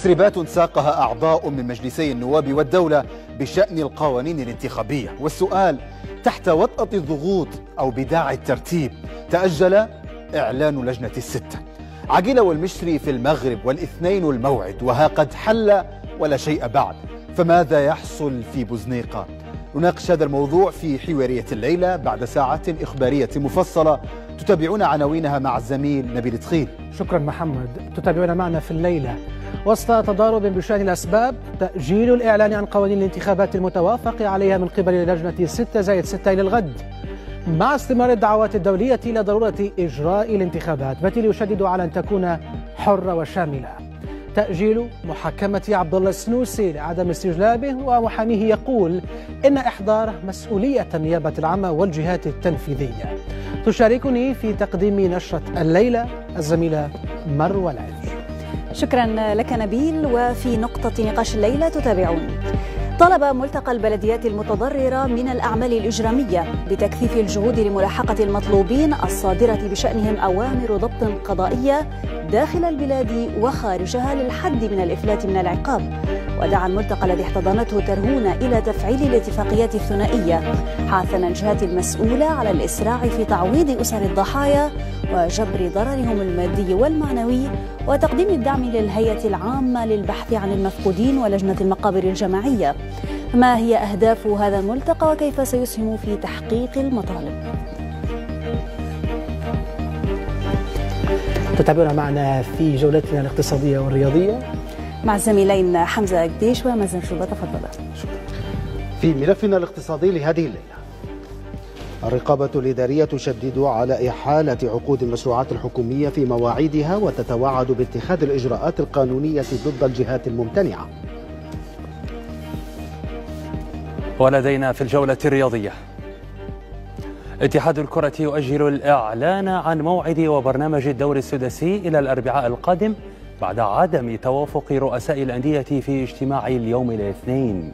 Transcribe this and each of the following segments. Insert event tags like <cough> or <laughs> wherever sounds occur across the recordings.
تسريبات ساقها أعضاء من مجلسي النواب والدولة بشأن القوانين الانتخابية. والسؤال تحت وطأة الضغوط أو بداعي الترتيب تأجل إعلان لجنة الستة. عقيلة والمشري في المغرب والاثنين الموعد وها قد حل ولا شيء بعد. فماذا يحصل في بوزنيقة؟ نناقش هذا الموضوع في حوارية الليلة بعد ساعة إخبارية مفصلة تتابعون عناوينها مع الزميل نبيل تخيل. شكرا محمد. تتابعون معنا في الليلة. وسط تضارب بشأن الأسباب تأجيل الإعلان عن قوانين الانتخابات المتوافق عليها من قبل لجنة 6 زائد 6 إلى الغد. مع استمرار الدعوات الدولية إلى ضرورة إجراء الانتخابات بتل يشدد على أن تكون حرة وشاملة. تأجيل محاكمة عبد الله السنوسي لعدم استجلابه ومحاميه يقول إن إحضاره مسؤولية النيابة العامة والجهات التنفيذية. تشاركني في تقديم نشرة الليلة الزميلة مروى العز شكرا لك نبيل وفي نقطة نقاش الليلة تتابعون. طلب ملتقى البلديات المتضررة من الأعمال الإجرامية بتكثيف الجهود لملاحقة المطلوبين الصادرة بشأنهم أوامر ضبط قضائية داخل البلاد وخارجها للحد من الإفلات من العقاب. ودعا الملتقى الذي احتضنته ترهون إلى تفعيل الاتفاقيات الثنائية حاثا الجهات المسؤولة على الإسراع في تعويض أسر الضحايا وجبر ضررهم المادي والمعنوي وتقديم الدعم للهيئة العامة للبحث عن المفقودين ولجنة المقابر الجماعية. ما هي أهداف هذا الملتقى وكيف سيسهم في تحقيق المطالب؟ تتابعون معنا في جولتنا الاقتصادية والرياضية. مع الزميلين حمزة قديش ومازن شوبة تفضل في ملفنا الاقتصادي لهذه الليلة الرقابة الإدارية تشدد على إحالة عقود المشروعات الحكومية في مواعيدها وتتوعد باتخاذ الإجراءات القانونية ضد الجهات الممتنعة. ولدينا في الجولة الرياضية. اتحاد الكرة يؤجل الإعلان عن موعد وبرنامج الدوري السداسي إلى الأربعاء القادم بعد عدم توافق رؤساء الأندية في اجتماع اليوم الاثنين.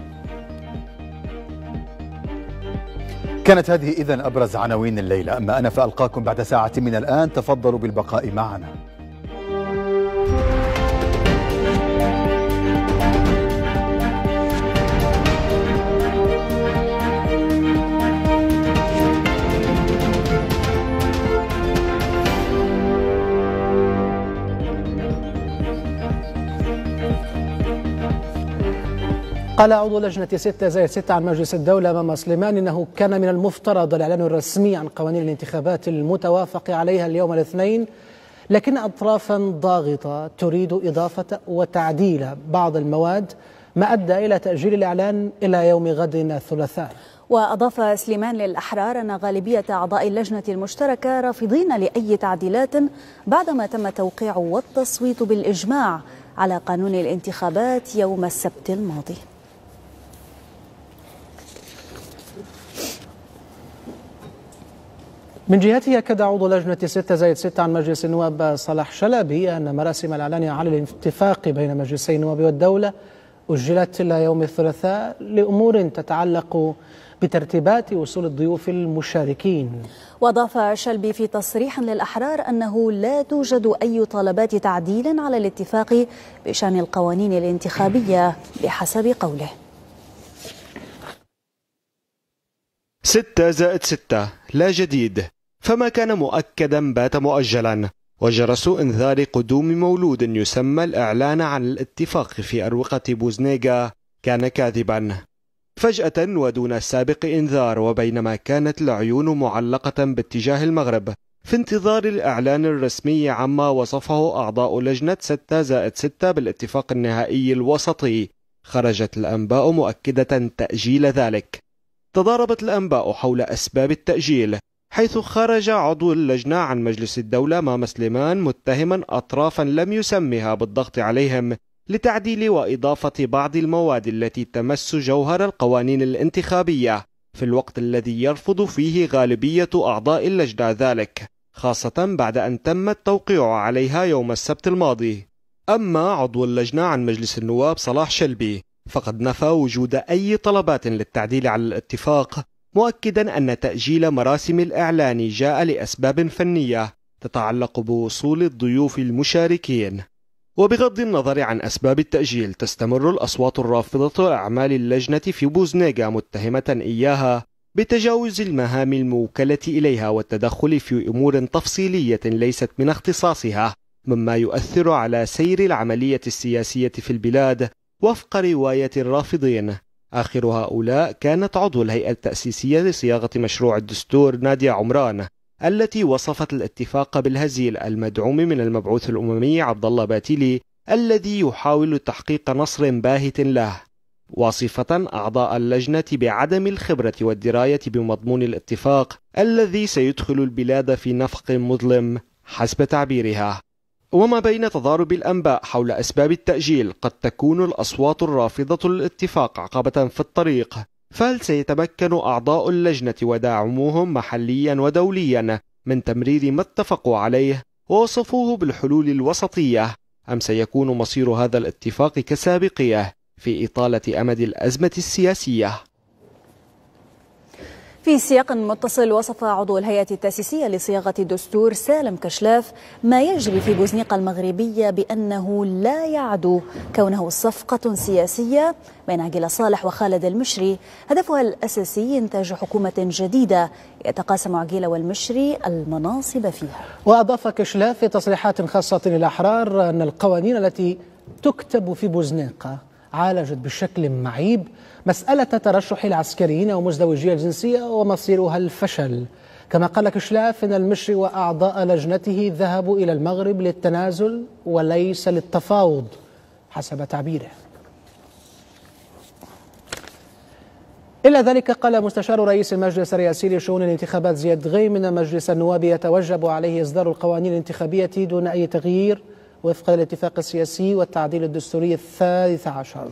كانت هذه إذا أبرز عناوين الليلة أما أنا فألقاكم بعد ساعة من الآن تفضلوا بالبقاء معنا. قال عضو لجنة 6 زائد 6 عن مجلس الدولة أمام سليمان إنه كان من المفترض الإعلان الرسمي عن قوانين الانتخابات المتوافق عليها اليوم الاثنين لكن أطرافا ضاغطة تريد إضافة وتعديل بعض المواد ما أدى إلى تأجيل الإعلان إلى يوم غد الثلاثاء. وأضاف سليمان للأحرار أن غالبية أعضاء اللجنة المشتركة رافضين لأي تعديلات بعدما تم توقيع والتصويت بالإجماع على قانون الانتخابات يوم السبت الماضي. من جهته أكد عضو لجنة 6 زائد 6 عن مجلس النواب صلاح شلبي أن مراسم الإعلان على الاتفاق بين مجلسي النواب والدولة أجلت إلى يوم الثلاثاء لأمور تتعلق بترتيبات وصول الضيوف المشاركين. وأضاف شلبي في تصريح للأحرار أنه لا توجد أي طلبات تعديل على الاتفاق بشأن القوانين الانتخابية بحسب قوله. ستة زائد ستة لا جديد. فما كان مؤكدا بات مؤجلا وجرس إنذار قدوم مولود يسمى الإعلان عن الاتفاق في أروقة بوزنيغا كان كاذبا. فجأة ودون سابق إنذار وبينما كانت العيون معلقة باتجاه المغرب في انتظار الإعلان الرسمي عما وصفه أعضاء لجنة 6 زائد 6 بالاتفاق النهائي الوسطي. خرجت الأنباء مؤكدة تأجيل ذلك. تضاربت الأنباء حول أسباب التأجيل. حيث خرج عضو اللجنة عن مجلس الدولة مام سليمان متهما أطرافا لم يسمها بالضغط عليهم لتعديل وإضافة بعض المواد التي تمس جوهر القوانين الانتخابية في الوقت الذي يرفض فيه غالبية أعضاء اللجنة ذلك خاصة بعد أن تم التوقيع عليها يوم السبت الماضي. أما عضو اللجنة عن مجلس النواب صلاح شلبي فقد نفى وجود أي طلبات للتعديل على الاتفاق مؤكدا أن تأجيل مراسم الإعلان جاء لأسباب فنية تتعلق بوصول الضيوف المشاركين. وبغض النظر عن أسباب التأجيل تستمر الأصوات الرافضة لأعمال اللجنة في بوزنيغا متهمة إياها بتجاوز المهام الموكلة إليها والتدخل في أمور تفصيلية ليست من اختصاصها مما يؤثر على سير العملية السياسية في البلاد وفق رواية الرافضين. آخر هؤلاء كانت عضو الهيئة التأسيسية لصياغة مشروع الدستور نادية عمران التي وصفت الاتفاق بالهزيل المدعوم من المبعوث الأممي عبد الله باتيلي الذي يحاول تحقيق نصر باهت له. واصفة أعضاء اللجنة بعدم الخبرة والدراية بمضمون الاتفاق الذي سيدخل البلاد في نفق مظلم حسب تعبيرها. وما بين تضارب الأنباء حول أسباب التأجيل قد تكون الأصوات الرافضة للاتفاق عقبة في الطريق فهل سيتمكن أعضاء اللجنة وداعموهم محليا ودوليا من تمرير ما اتفقوا عليه ووصفوه بالحلول الوسطية أم سيكون مصير هذا الاتفاق كسابقية في إطالة أمد الأزمة السياسية؟ في سياق متصل وصف عضو الهيئة التأسيسية لصياغة الدستور سالم كشلاف ما يجري في بوزنيقة المغربية بأنه لا يعدو كونه صفقة سياسية بين عقيل صالح وخالد المشري هدفها الأساسي إنتاج حكومة جديدة يتقاسم عقيل والمشري المناصب فيها. وأضاف كشلاف في تصريحات خاصة للأحرار أن القوانين التي تكتب في بوزنيقة عالجت بشكل معيب مسألة ترشح العسكريين ومزدوجي الجنسية ومصيرها الفشل. كما قال كشلاف إن المشري وأعضاء لجنته ذهبوا إلى المغرب للتنازل وليس للتفاوض حسب تعبيره. إلا ذلك قال مستشار رئيس المجلس الرئاسي لشؤون الانتخابات زياد غيم أن مجلس النواب يتوجب عليه إصدار القوانين الانتخابية دون أي تغيير وفق الاتفاق السياسي والتعديل الدستوري الثالث عشر.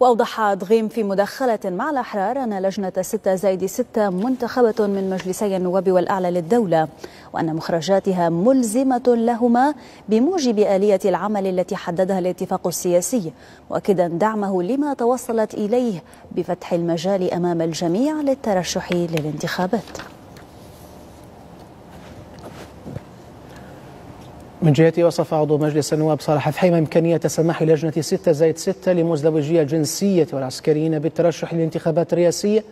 وأوضح دغيم في مداخلة مع الأحرار أن لجنة ستة زايد ستة منتخبة من مجلسي النواب والأعلى للدولة وأن مخرجاتها ملزمة لهما بموجب آلية العمل التي حددها الاتفاق السياسي مؤكدا دعمه لما توصلت إليه بفتح المجال أمام الجميع للترشح للانتخابات. من جهته وصف عضو مجلس النواب صالح فحيم إمكانية سماح لجنة ستة زائد ستة لمزدوجي الجنسية والعسكريين بالترشح للانتخابات الرئاسية.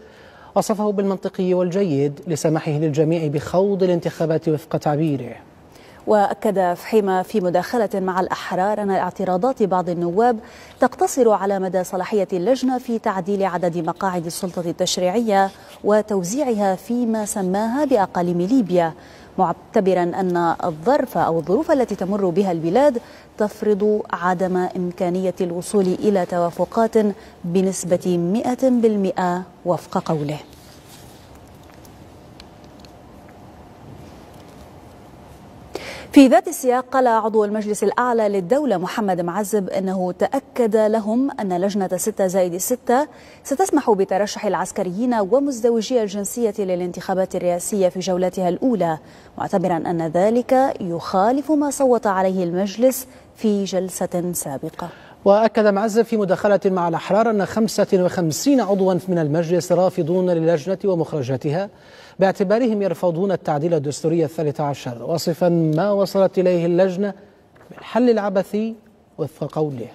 وصفه بالمنطقي والجيد لسماحه للجميع بخوض الانتخابات وفق تعبيره. وأكد فحيمة في مداخلة مع الأحرار أن اعتراضات بعض النواب تقتصر على مدى صلاحية اللجنة في تعديل عدد مقاعد السلطة التشريعية وتوزيعها فيما سماها بأقاليم ليبيا. معتبرا أن الظرف أو الظروف التي تمر بها البلاد تفرض عدم إمكانية الوصول إلى توافقات بنسبة 100% وفق قوله. في ذات السياق قال عضو المجلس الأعلى للدولة محمد معزب أنه تأكد لهم أن لجنة ستة زائد ستة ستسمح بترشح العسكريين ومزدوجي الجنسية للانتخابات الرئاسية في جولتها الأولى. معتبرا أن ذلك يخالف ما صوت عليه المجلس في جلسة سابقة. وأكد معزب في مداخلة مع الأحرار أن 55 عضوا من المجلس رافضون للجنة ومخرجاتها. باعتبارهم يرفضون التعديل الدستوري الثالث عشر وصفا ما وصلت إليه اللجنة بالحل العبثي وفق قوله.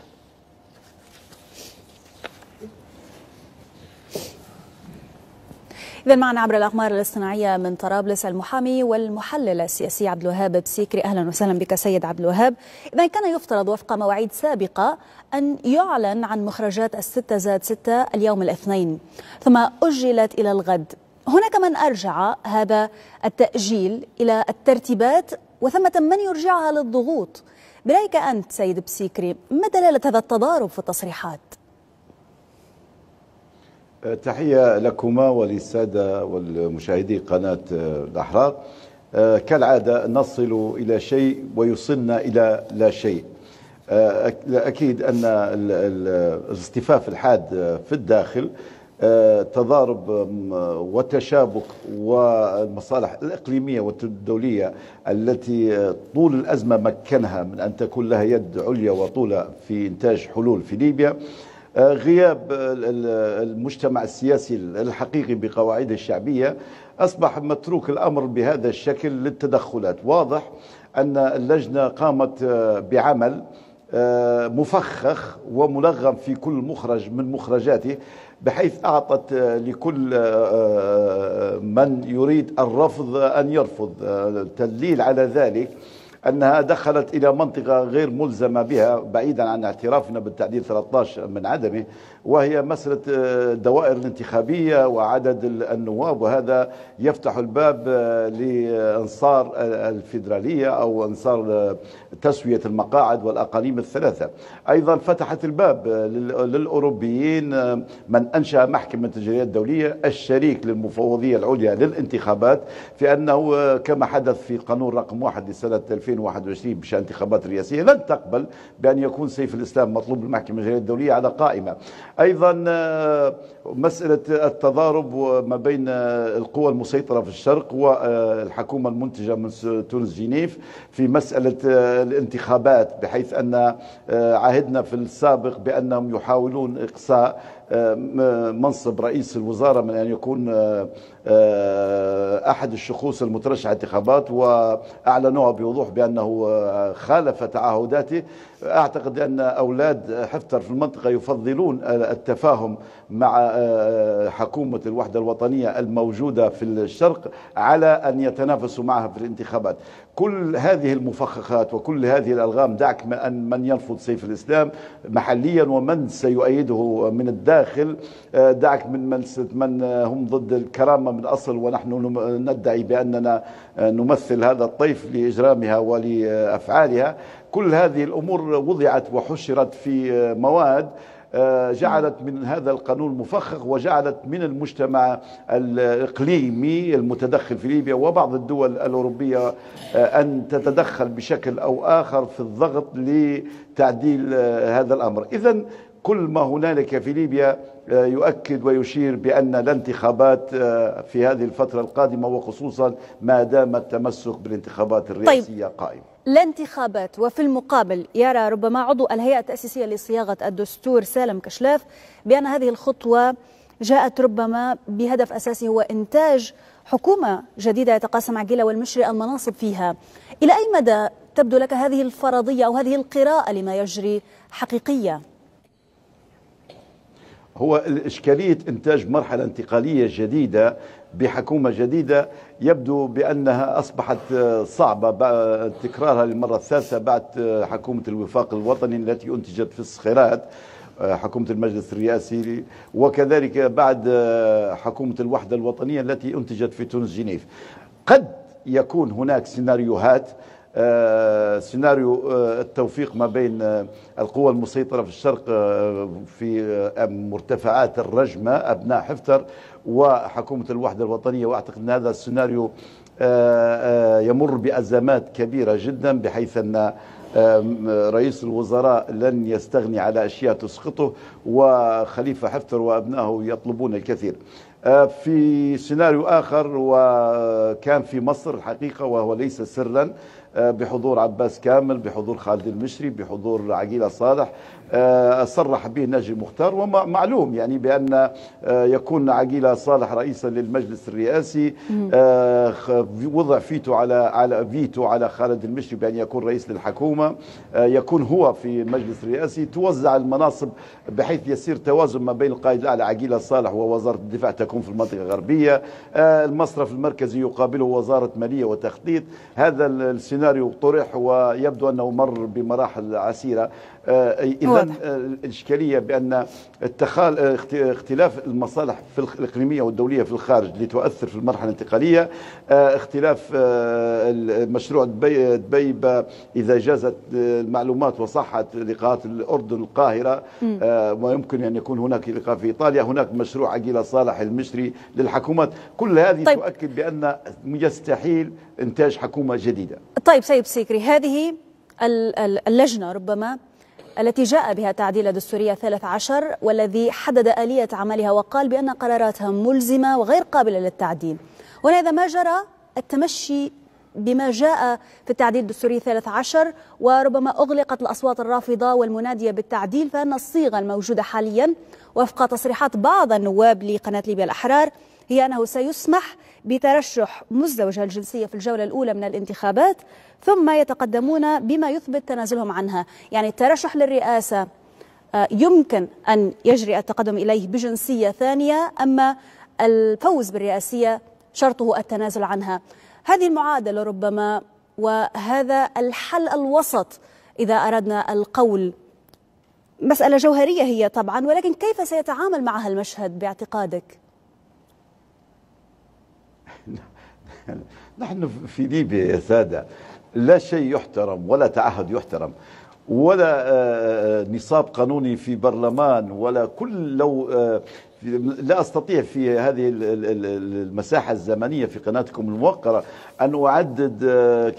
إذا معنا عبر الأقمار الاصطناعية من طرابلس المحامي والمحلل السياسي عبد الوهاب بسيكري. أهلا وسهلا بك سيد عبد الوهاب. إذا كان يفترض وفق مواعيد سابقة أن يعلن عن مخرجات الستة زاد ستة اليوم الاثنين ثم أجلت إلى الغد. هناك من أرجع هذا التأجيل إلى الترتيبات وثمة من يرجعها للضغوط. برأيك أنت سيد بسيكري ما دلالة هذا التضارب في التصريحات؟ تحية لكما وللسادة والمشاهدي قناة الأحرار. كالعادة نصل إلى شيء ويوصلنا إلى لا شيء. أكيد أن الاصطفاف الحاد في الداخل تضارب وتشابك والمصالح الإقليمية والدولية التي طول الأزمة مكنها من أن تكون لها يد عليا وطولة في إنتاج حلول في ليبيا. غياب المجتمع السياسي الحقيقي بقواعده الشعبية أصبح متروك الأمر بهذا الشكل للتدخلات. واضح أن اللجنة قامت بعمل آه، مفخخ وملغم في كل مخرج من مخرجاته. بحيث أعطت آه، لكل آه، من يريد الرفض أن يرفض تدليل على ذلك. أنها دخلت إلى منطقة غير ملزمة بها بعيدا عن اعترافنا بالتعديل 13 من عدمه وهي مسألة الدوائر الانتخابية وعدد النواب وهذا يفتح الباب لأنصار الفيدرالية أو أنصار تسوية المقاعد والأقاليم الثلاثة. أيضا فتحت الباب للأوروبيين من أنشأ محكمة التجارية الدولية الشريك للمفوضية العليا للانتخابات في أنه كما حدث في قانون رقم واحد لسنة 2021 بشأن انتخابات رئاسية لن تقبل بأن يكون سيف الإسلام مطلوب المحكمة التجارية الدولية على قائمة. أيضا آه، مسألة التضارب ما بين القوى المسيطرة في الشرق والحكومة المنتجة من تونس جنيف في مسألة آه، الانتخابات بحيث أن آه، عهدنا في السابق بأنهم يحاولون إقصاء منصب رئيس الوزارة من أن يكون أحد الشخوص المترشح انتخابات وأعلنوها بوضوح بأنه خالف تعهداته. أعتقد أن أولاد حفتر في المنطقة يفضلون التفاهم مع حكومة الوحدة الوطنية الموجودة في الشرق على أن يتنافسوا معها في الانتخابات. كل هذه المفخخات وكل هذه الألغام دعك من من يرفض سيف الإسلام محليا ومن سيؤيده من الداخل دعك من من من هم ضد الكرامة من أصل ونحن ندعي بأننا نمثل هذا الطيف لإجرامها ولأفعالها. كل هذه الأمور وضعت وحشرت في مواد آه، جعلت من هذا القانون مفخخ وجعلت من المجتمع الإقليمي المتدخل في ليبيا وبعض الدول الأوروبية آه، أن تتدخل بشكل أو آخر في الضغط لتعديل آه، هذا الأمر إذا كل ما هنالك في ليبيا يؤكد ويشير بأن الانتخابات في هذه الفترة القادمة وخصوصا ما دام التمسك بالانتخابات طيب. الرئاسية طيب. قائم لا انتخابات وفي المقابل يرى ربما عضو الهيئة التأسيسية لصياغة الدستور سالم كشلاف بأن هذه الخطوة جاءت ربما بهدف أساسي هو إنتاج حكومة جديدة يتقاسم عقيلة والمشري المناصب فيها إلى أي مدى تبدو لك هذه الفرضية أو هذه القراءة لما يجري حقيقية؟ هو إشكالية إنتاج مرحلة انتقالية جديدة بحكومة جديدة يبدو بأنها أصبحت صعبة تكرارها للمرة الثالثة بعد حكومة الوفاق الوطني التي أنتجت في الصخيرات حكومة المجلس الرئاسي وكذلك بعد حكومة الوحدة الوطنية التي أنتجت في تونس جنيف. قد يكون هناك سيناريوهات آه، سيناريو آه، التوفيق ما بين آه، القوى المسيطرة في الشرق في مرتفعات الرجمة أبناء حفتر وحكومة الوحدة الوطنية وأعتقد أن هذا السيناريو يمر بأزمات كبيرة جدا بحيث أن رئيس الوزراء لن يستغني على أشياء تسقطه وخليفة حفتر وأبنائه يطلبون الكثير. في سيناريو آخر وكان في مصر الحقيقة وهو ليس سرا آه، بحضور عباس كامل بحضور خالد المشري بحضور عقيلة صالح آه، صرح به ناجي مختار ومعلوم يعني بأن آه، يكون عقيلة صالح رئيسا للمجلس الرئاسي. وضع فيتو على على فيتو على خالد المشري بأن يكون رئيس للحكومة. يكون هو في المجلس الرئاسي توزع المناصب بحيث يصير توازن ما بين القائد الأعلى عقيلة صالح ووزارة الدفاع تكون في المنطقة الغربية. المصرف المركزي يقابله وزارة مالية وتخطيط. هذا السيناريو السيناريو طرح ويبدو أنه مر بمراحل عسيرة. آه، إذا آه، الإشكالية بأن اتخال آه، اختلاف المصالح في الإقليمية والدولية في الخارج لتؤثر في المرحلة الانتقالية اختلاف مشروع دبيبة إذا جازت المعلومات وصحت لقاءات الأردن القاهرة ويمكن أن يكون هناك لقاء في إيطاليا هناك مشروع عقيلة صالح المشري للحكومات. كل هذه طيب. تؤكد بأن يستحيل إنتاج حكومة جديدة. طيب سيد سيكري هذه اللجنة ربما التي جاء بها تعديل الدستورية 13 والذي حدد آلية عملها وقال بأن قراراتها ملزمة وغير قابلة للتعديل. ولهذا ما جرى؟ التمشي بما جاء في التعديل الدستوري 13 وربما أغلقت الأصوات الرافضة والمنادية بالتعديل فإن الصيغة الموجودة حاليا وفق تصريحات بعض النواب لقناة ليبيا الأحرار هي أنه سيسمح بترشح مزدوج الجنسية في الجولة الأولى من الانتخابات ثم يتقدمون بما يثبت تنازلهم عنها. يعني الترشح للرئاسة آه، يمكن أن يجري التقدم إليه بجنسية ثانية أما الفوز بالرئاسية شرطه التنازل عنها. هذه المعادلة ربما وهذا الحل الوسط إذا أردنا القول. مسألة جوهرية هي طبعا ولكن كيف سيتعامل معها المشهد باعتقادك؟ نحن في ليبيا يا سادة. لا شيء يحترم ولا تعهد يحترم ولا آه، آه، نصاب قانوني في برلمان ولا كل لو آه، لا أستطيع في هذه المساحة الزمنية في قناتكم الموقرة أن أعدد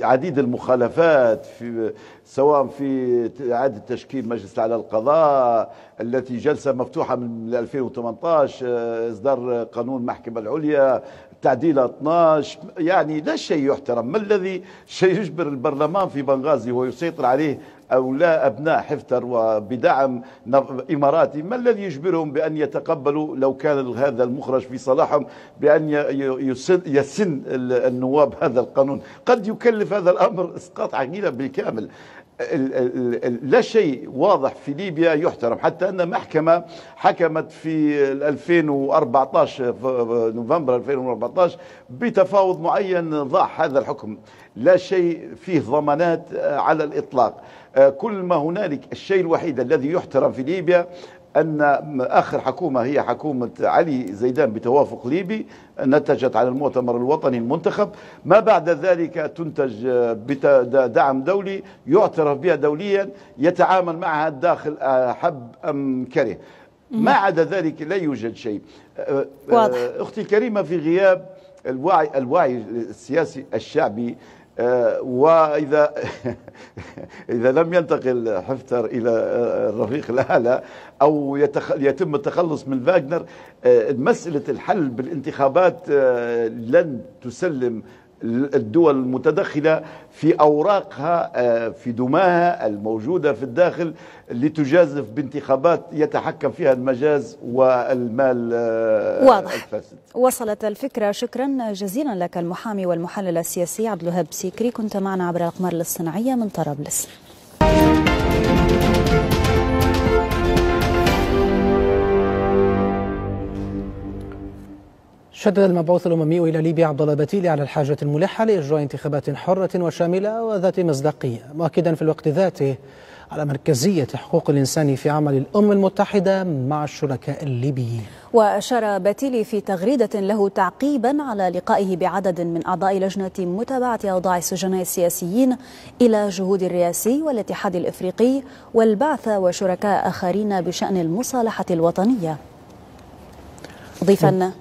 عديد المخالفات في سواء في إعادة تشكيل مجلس الأعلى للقضاء التي جلسة مفتوحة من 2018 إصدار قانون المحكمه العليا تعديل 12 يعني لا شيء يحترم. ما الذي سيجبر البرلمان في بنغازي ويسيطر عليه أو لا أبناء حفتر وبدعم إماراتي؟ ما الذي يجبرهم بأن يتقبلوا لو كان هذا المخرج في صلاحهم بأن يسن النواب هذا القانون؟ قد يكلف هذا الأمر إسقاط عقيدة بالكامل. لا شيء واضح في ليبيا يحترم حتى أن محكمة حكمت في 2014 في نوفمبر 2014 بتفاوض معين ضاع هذا الحكم. لا شيء فيه ضمانات على الإطلاق. كل ما هنالك الشيء الوحيد الذي يحترم في ليبيا أن آخر حكومة هي حكومة علي زيدان بتوافق ليبي نتجت على المؤتمر الوطني المنتخب. ما بعد ذلك تنتج بدعم دولي يعترف بها دوليا يتعامل معها الداخل حب أم كره. ما عدا ذلك لا يوجد شيء. واضح. أختي الكريمة في غياب الوعي, الوعي السياسي الشعبي وإذا <laughs> إذا لم ينتقل حفتر إلى الرفيق الأعلى أو يتم التخلص من فاغنر آه، مسألة الحل بالانتخابات آه، لن تسلم الدول المتدخلة في أوراقها آه، في دماها الموجودة في الداخل لتجازف بانتخابات يتحكم فيها المجاز والمال آه، واضح. الفاسد. وصلت الفكرة. شكرا جزيلا لك المحامي والمحلل السياسي عبد الوهاب سيكري. كنت معنا عبر الأقمار الاصطناعية من طرابلس. شدد المبعوث الأممي إلى ليبيا عبد الله بتيلي على الحاجة الملحة لإجراء انتخابات حرة وشاملة وذات مصداقية. مؤكدا في الوقت ذاته على مركزية حقوق الإنسان في عمل الأمم المتحدة مع الشركاء الليبيين. وأشار باتيلي في تغريدة له تعقيبا على لقائه بعدد من أعضاء لجنة متابعة أوضاع السجناء السياسيين إلى جهود الرئاسي والاتحاد الإفريقي والبعث وشركاء آخرين بشأن المصالحة الوطنية. ضيفا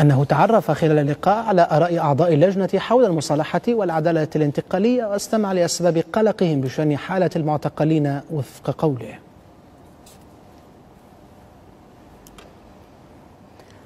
أنه تعرف خلال اللقاء على آراء أعضاء اللجنة حول المصالحة والعدالة الانتقالية واستمع لأسباب قلقهم بشأن حالة المعتقلين وفق قوله.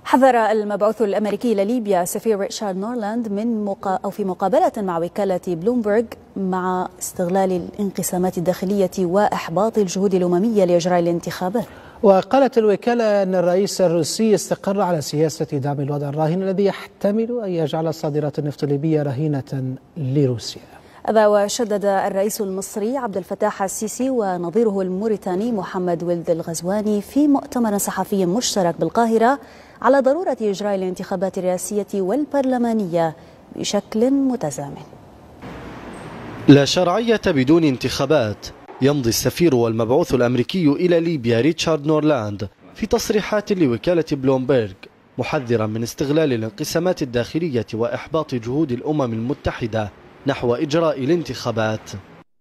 حذر المبعوث الأمريكي لليبيا سفير ريتشارد نورلاند من مقا أو في مقابلة مع وكالة بلومبرغ مع استغلال الانقسامات الداخلية وإحباط الجهود الأممية لإجراء الانتخابات. وقالت الوكالة أن الرئيس الروسي استقر على سياسة دعم الوضع الراهن الذي يحتمل أن يجعل صادرات النفط الليبية رهينة لروسيا. هذا وشدد الرئيس المصري عبد الفتاح السيسي ونظيره الموريتاني محمد ولد الغزواني في مؤتمر صحفي مشترك بالقاهرة على ضرورة إجراء الانتخابات الرئاسية والبرلمانية بشكل متزامن. لا شرعية بدون انتخابات. يمضي السفير والمبعوث الأمريكي إلى ليبيا ريتشارد نورلاند في تصريحات لوكالة بلومبيرغ محذرا من استغلال الانقسامات الداخلية وإحباط جهود الأمم المتحدة نحو إجراء الانتخابات.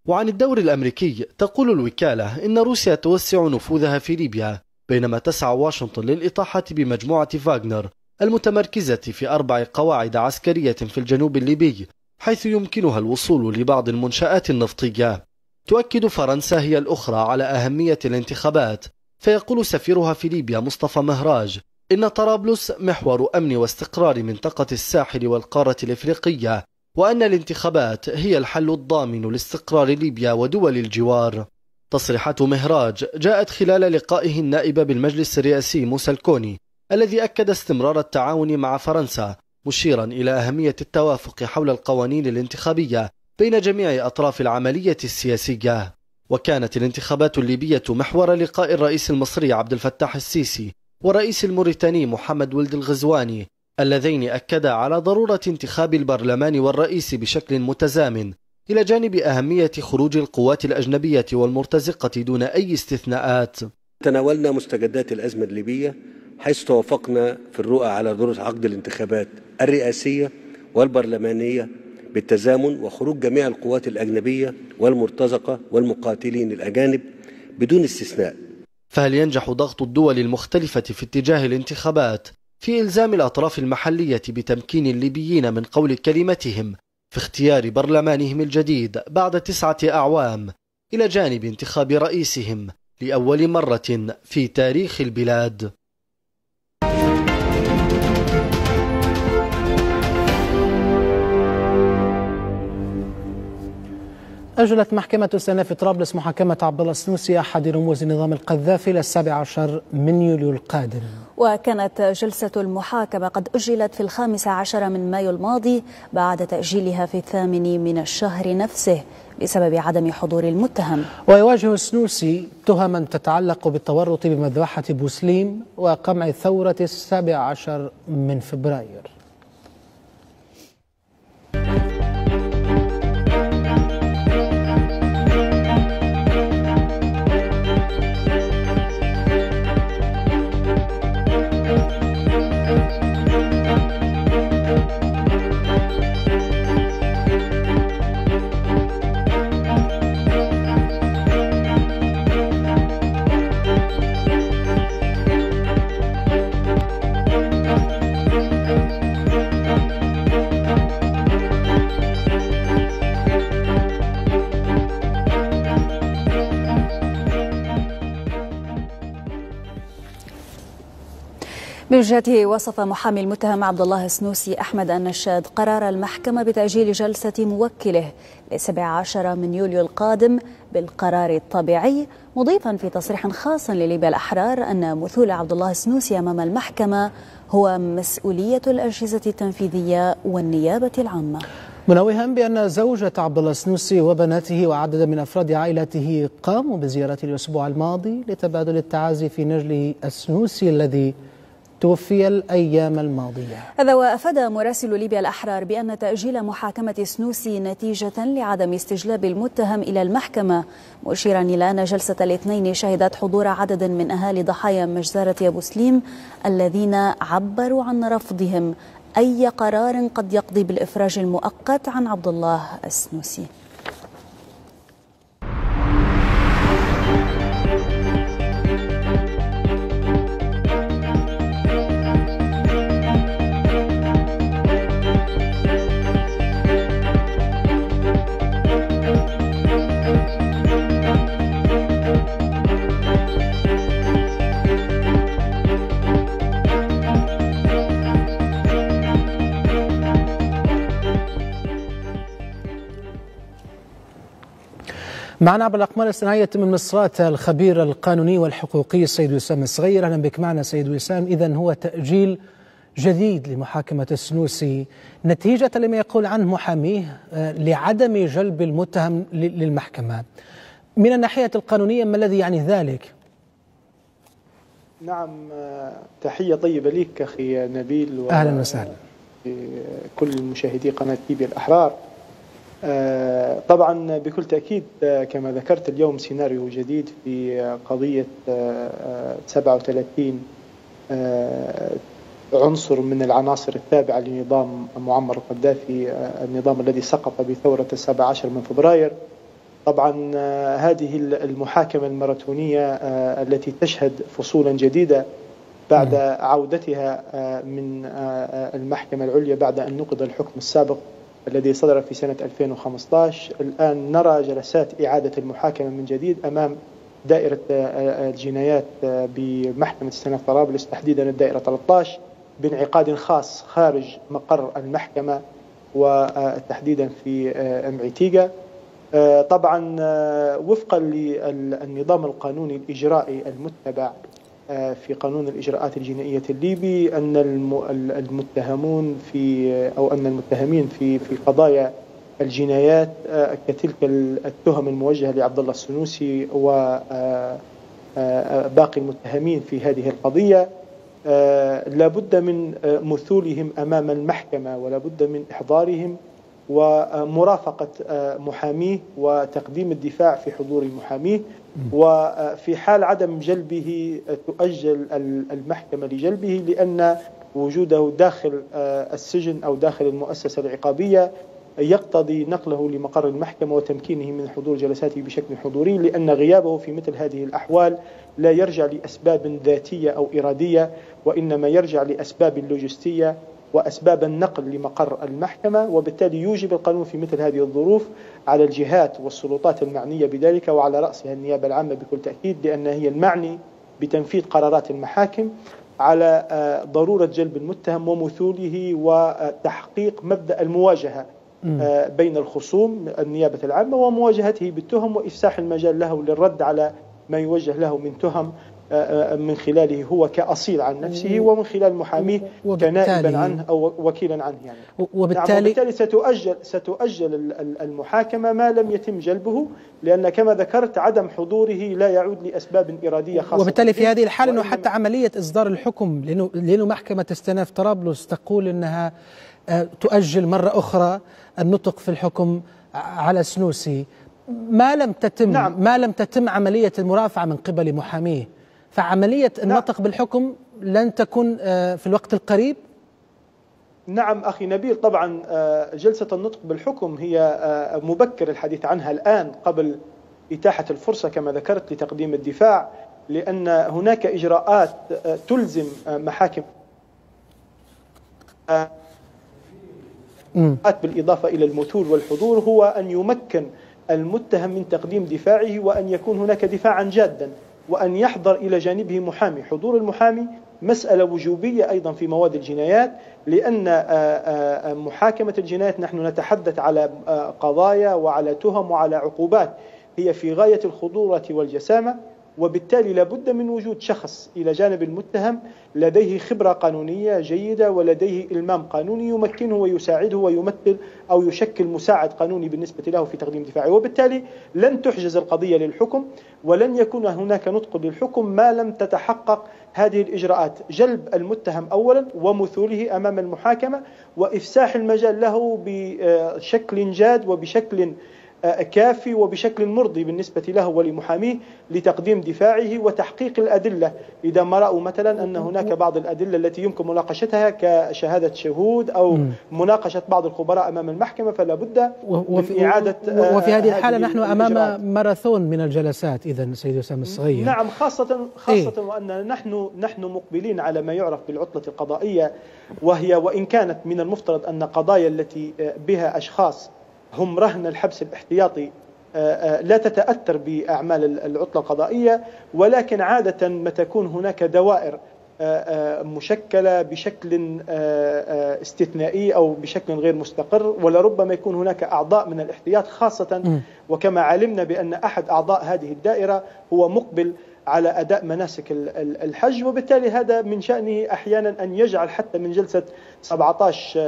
وعن الدور الأمريكي تقول الوكالة إن روسيا توسع نفوذها في ليبيا بينما تسعى واشنطن للإطاحة بمجموعة فاغنر المتمركزة في أربع قواعد عسكرية في الجنوب الليبي حيث يمكنها الوصول لبعض المنشآت النفطية. تؤكد فرنسا هي الأخرى على أهمية الانتخابات. فيقول سفيرها في ليبيا مصطفى مهراج إن طرابلس محور أمن واستقرار منطقة الساحل والقارة الإفريقية وأن الانتخابات هي الحل الضامن لاستقرار ليبيا ودول الجوار. تصريحات مهراج جاءت خلال لقائه النائب بالمجلس الرئاسي موسى الكوني الذي أكد استمرار التعاون مع فرنسا مشيرا إلى أهمية التوافق حول القوانين الانتخابية بين جميع أطراف العملية السياسية وكانت الانتخابات الليبية محور لقاء الرئيس المصري عبد الفتاح السيسي والرئيس الموريتاني محمد ولد الغزواني اللذين أكدا على ضرورة انتخاب البرلمان والرئيس بشكل متزامن إلى جانب أهمية خروج القوات الأجنبية والمرتزقة دون أي استثناءات. تناولنا مستجدات الأزمة الليبية حيث توافقنا في الرؤى على ضرورة عقد الانتخابات الرئاسية والبرلمانية بالتزامن وخروج جميع القوات الأجنبية والمرتزقة والمقاتلين الأجانب بدون استثناء. فهل ينجح ضغط الدول المختلفة في اتجاه الانتخابات في إلزام الأطراف المحلية بتمكين الليبيين من قول كلمتهم في اختيار برلمانهم الجديد بعد تسعة أعوام إلى جانب انتخاب رئيسهم لأول مرة في تاريخ البلاد؟ أجلت محكمة السنة في طرابلس محاكمة عبد الله السنوسي أحد رموز نظام القذافي إلى السابع عشر من يوليو القادم. وكانت جلسة المحاكمة قد أجلت في الخامس عشر من مايو الماضي بعد تأجيلها في الثامن من الشهر نفسه بسبب عدم حضور المتهم. ويواجه السنوسي تهما تتعلق بالتورط بمذبحة بوسليم وقمع ثورة السابع عشر من فبراير. من جهته وصف محامي المتهم عبد الله السنوسي أحمد النشاد قرار المحكمة بتأجيل جلسة موكله ل 17 من يوليو القادم بالقرار الطبيعي مضيفا في تصريح خاص لليبيا الأحرار أن مثول عبد الله السنوسي أمام المحكمة هو مسؤولية الأجهزة التنفيذية والنيابة العامة. منوها بأن زوجة عبد الله السنوسي وبناته وعدد من أفراد عائلته قاموا بزيارته الأسبوع الماضي لتبادل التعازي في نجل السنوسي الذي توفي الأيام الماضية. هذا وأفاد مراسل ليبيا الأحرار بأن تأجيل محاكمة سنوسي نتيجة لعدم استجلاب المتهم إلى المحكمة مشيرا إلى أن جلسة الاثنين شهدت حضور عدد من أهالي ضحايا مجزرة أبو سليم الذين عبروا عن رفضهم. أي قرار قد يقضي بالإفراج المؤقت عن عبد الله السنوسي. معنا عبر الأقمار الصناعية من مصرات الخبير القانوني والحقوقي السيد وسام الصغير. أهلا بك معنا سيد وسام. إذا هو تأجيل جديد لمحاكمة السنوسي نتيجة لما يقول عنه محاميه لعدم جلب المتهم للمحكمة. من الناحية القانونية ما الذي يعني ذلك؟ نعم تحية طيبة لك أخي نبيل و أهلا وسهلا. كل مشاهدي قناة ليبيا الأحرار. طبعا بكل تأكيد كما ذكرت اليوم سيناريو جديد في قضية 37 عنصر من العناصر التابعة لنظام معمر القذافي النظام الذي سقط بثورة السابع عشر من فبراير. طبعا هذه المحاكمة الماراثونية التي تشهد فصولا جديدة بعد عودتها من المحكمة العليا بعد أن نقض الحكم السابق. الذي صدر في سنة 2015 الآن نرى جلسات إعادة المحاكمة من جديد أمام دائرة الجنايات بمحكمة السنة طرابلس تحديدا الدائرة 13 بانعقاد خاص خارج مقر المحكمة وتحديدا في أمعيتيغا طبعا وفقا للنظام القانوني الإجرائي المتبع في قانون الإجراءات الجنائية الليبي أن المتهمون في أو أن المتهمين في في قضايا الجنايات كتلك التهم الموجهة لعبد الله السنوسي وباقي المتهمين في هذه القضية لابد من مثولهم أمام المحكمة ولابد من إحضارهم ومرافقة محاميه وتقديم الدفاع في حضور محاميه وفي حال عدم جلبه تؤجل المحكمة لجلبه لأن وجوده داخل السجن أو داخل المؤسسة العقابية يقتضي نقله لمقر المحكمة وتمكينه من حضور جلساته بشكل حضوري لأن غيابه في مثل هذه الأحوال لا يرجع لأسباب ذاتية أو إرادية وإنما يرجع لأسباب لوجستية وأسباب النقل لمقر المحكمة وبالتالي يوجب القانون في مثل هذه الظروف على الجهات والسلطات المعنية بذلك وعلى رأسها النيابة العامة بكل تأكيد لأن هي المعني بتنفيذ قرارات المحاكم على ضرورة جلب المتهم ومثوله وتحقيق مبدأ المواجهة بين الخصوم النيابة العامة ومواجهته بالتهم وإفساح المجال له للرد على ما يوجه له من تهم من خلاله هو كأصيل عن نفسه ومن خلال محاميه كنائبا عنه أو وكيلا عنه يعني. وبالتالي, نعم وبالتالي ستؤجل ستؤجل المحاكمة ما لم يتم جلبه لأن كما ذكرت عدم حضوره لا يعود لأسباب إرادية خاصة. وبالتالي في هذه الحالة أنه حتى عملية إصدار الحكم لأنه, لأنه محكمة استئناف طرابلس تقول أنها تؤجل مرة أخرى النطق في الحكم على سنوسي. ما لم تتم نعم. ما لم تتم عملية المرافعة من قبل محاميه. فعملية النطق بالحكم لن تكون في الوقت القريب؟ نعم أخي نبيل طبعا جلسة النطق بالحكم هي مبكر الحديث عنها الآن قبل إتاحة الفرصة كما ذكرت لتقديم الدفاع لأن هناك إجراءات تلزم محاكم بالإضافة إلى المثول والحضور هو أن يمكن المتهم من تقديم دفاعه وأن يكون هناك دفاعا جادا. وأن يحضر إلى جانبه محامي حضور المحامي مسألة وجوبية أيضا في مواد الجنايات لأن محاكمة الجنايات نحن نتحدث على قضايا وعلى تهم وعلى عقوبات هي في غاية الخطورة والجسامة. وبالتالي لابد من وجود شخص إلى جانب المتهم لديه خبرة قانونية جيدة ولديه إلمام قانوني يمكنه ويساعده ويمثل أو يشكل مساعد قانوني بالنسبة له في تقديم دفاعه. وبالتالي لن تحجز القضية للحكم ولن يكون هناك نطق للحكم ما لم تتحقق هذه الإجراءات. جلب المتهم أولا ومثوله أمام المحاكمة وإفساح المجال له بشكل جاد وبشكل كافي وبشكل مرضي بالنسبة له ولمحاميه لتقديم دفاعه وتحقيق الأدلة. إذا ما رأوا مثلا أن هناك بعض الأدلة التي يمكن مناقشتها كشهادة شهود أو مناقشة بعض الخبراء أمام المحكمة فلا بد من إعادة وفي هذه الحالة نحن أمام ماراثون من الجلسات إذا سيد أسامة الصغير. نعم خاصة خاصة إيه؟ وأن نحن نحن مقبلين على ما يعرف بالعطلة القضائية وهي وإن كانت من المفترض أن قضايا التي بها أشخاص هم رهن الحبس الاحتياطي لا تتأثر بأعمال العطلة القضائية ولكن عادة ما تكون هناك دوائر مشكلة بشكل استثنائي أو بشكل غير مستقر ولربما يكون هناك أعضاء من الاحتياط خاصة وكما علمنا بأن أحد أعضاء هذه الدائرة هو مقبل على أداء مناسك الحج وبالتالي هذا من شأنه أحيانا أن يجعل حتى من جلسة 17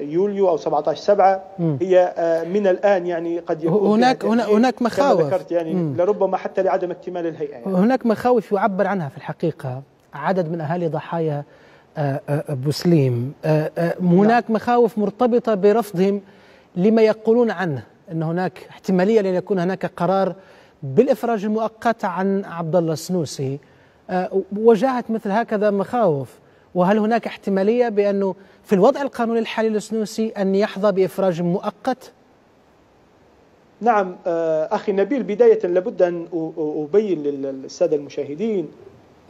يوليو أو 17 7 هي من الآن يعني قد يكون هناك هناك مخاوف ذكرت يعني. لربما حتى لعدم اكتمال الهيئة يعني. هناك مخاوف يعبر عنها في الحقيقة عدد من أهالي ضحايا بوسليم هناك مخاوف مرتبطة برفضهم لما يقولون عنه أن هناك احتمالية لأن يكون هناك قرار بالإفراج المؤقت عن عبد الله السنوسي وجاهت مثل هكذا مخاوف. وهل هناك احتمالية بأنه في الوضع القانوني الحالي للسنوسي أن يحظى بإفراج مؤقت؟ نعم أخي نبيل بداية لابد أن أبين للسادة المشاهدين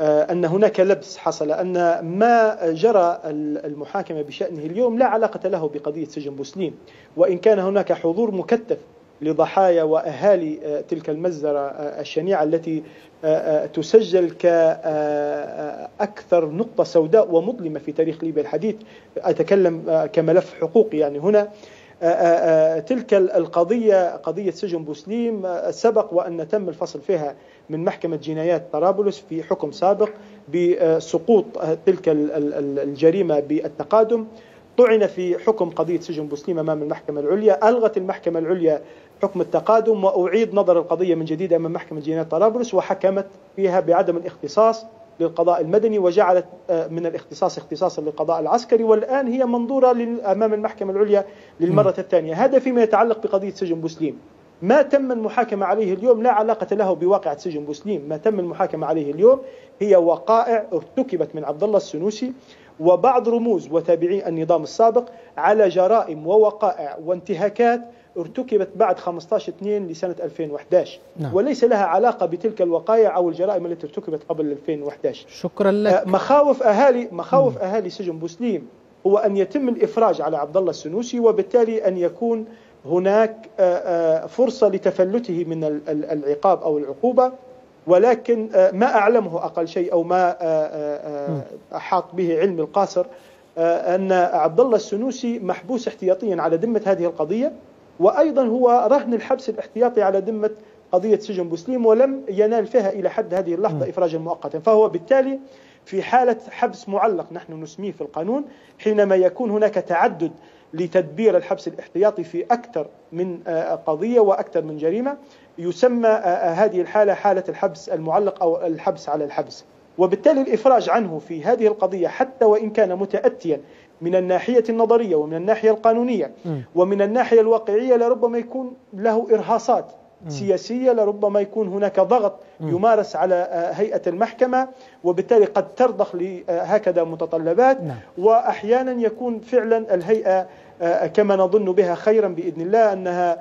أن هناك لبس حصل أن ما جرى المحاكمة بشأنه اليوم لا علاقة له بقضية سجن بوسليم وإن كان هناك حضور مكثف لضحايا وأهالي تلك المزرعه الشنيعة التي تسجل كاكثر نقطة سوداء ومظلمة في تاريخ ليبيا الحديث. أتكلم كملف حقوقي يعني هنا. تلك القضية قضية سجن بوسليم سبق وأن تم الفصل فيها. من محكمة جنايات طرابلس في حكم سابق بسقوط تلك الجريمة بالتقادم. طعن في حكم قضية سجن بوسليم أمام المحكمة العليا. ألغت المحكمة العليا حكم التقادم وأعيد نظر القضية من جديد أمام محكمة جنايات طرابلس وحكمت فيها بعدم الاختصاص للقضاء المدني وجعلت آه، من الاختصاص اختصاصا للقضاء العسكري. والآن هي منظورة أمام المحكمة العليا للمرة الثانية. هذا فيما يتعلق بقضية سجن بوسليم. ما تم المحاكمة عليه اليوم لا علاقة له بواقعة سجن بوسليم ما تم المحاكمة عليه اليوم هي وقائع ارتكبت من عبد الله السنوسي وبعض رموز وتابعي النظام السابق على جرائم ووقائع وانتهاكات ارتكبت بعد 15 2 لسنة 2011 نعم. وليس لها علاقة بتلك الوقائع أو الجرائم التي ارتكبت قبل 2011 شكرا لك آه، مخاوف اهالي مخاوف م. أهالي سجن بوسليم هو أن يتم الإفراج على عبد الله السنوسي وبالتالي أن يكون هناك آه، آه، فرصة لتفلته من العقاب أو العقوبة ولكن ما أعلمه أقل شيء أو ما أحاط به علم القاصر أن عبد الله السنوسي محبوس احتياطيا على ذمة هذه القضية وأيضا هو رهن الحبس الاحتياطي على ذمة قضية سجن بوسليم ولم ينال فيها إلى حد هذه اللحظة إفراجا مؤقتا. فهو بالتالي في حالة حبس معلق نحن نسميه في القانون حينما يكون هناك تعدد لتدبير الحبس الاحتياطي في أكثر من آه، قضية وأكثر من جريمة يسمى آه، آه، هذه الحالة حالة الحبس المعلق أو الحبس على الحبس. وبالتالي الإفراج عنه في هذه القضية حتى وإن كان متأتيا من الناحية النظرية ومن الناحية القانونية ومن الناحية الواقعية لربما يكون له إرهاصات سياسية لربما يكون هناك ضغط يمارس على هيئة المحكمة وبالتالي قد ترضخ لهكذا متطلبات. نعم. وأحيانا يكون فعلا الهيئة كما نظن بها خيرا بإذن الله أنها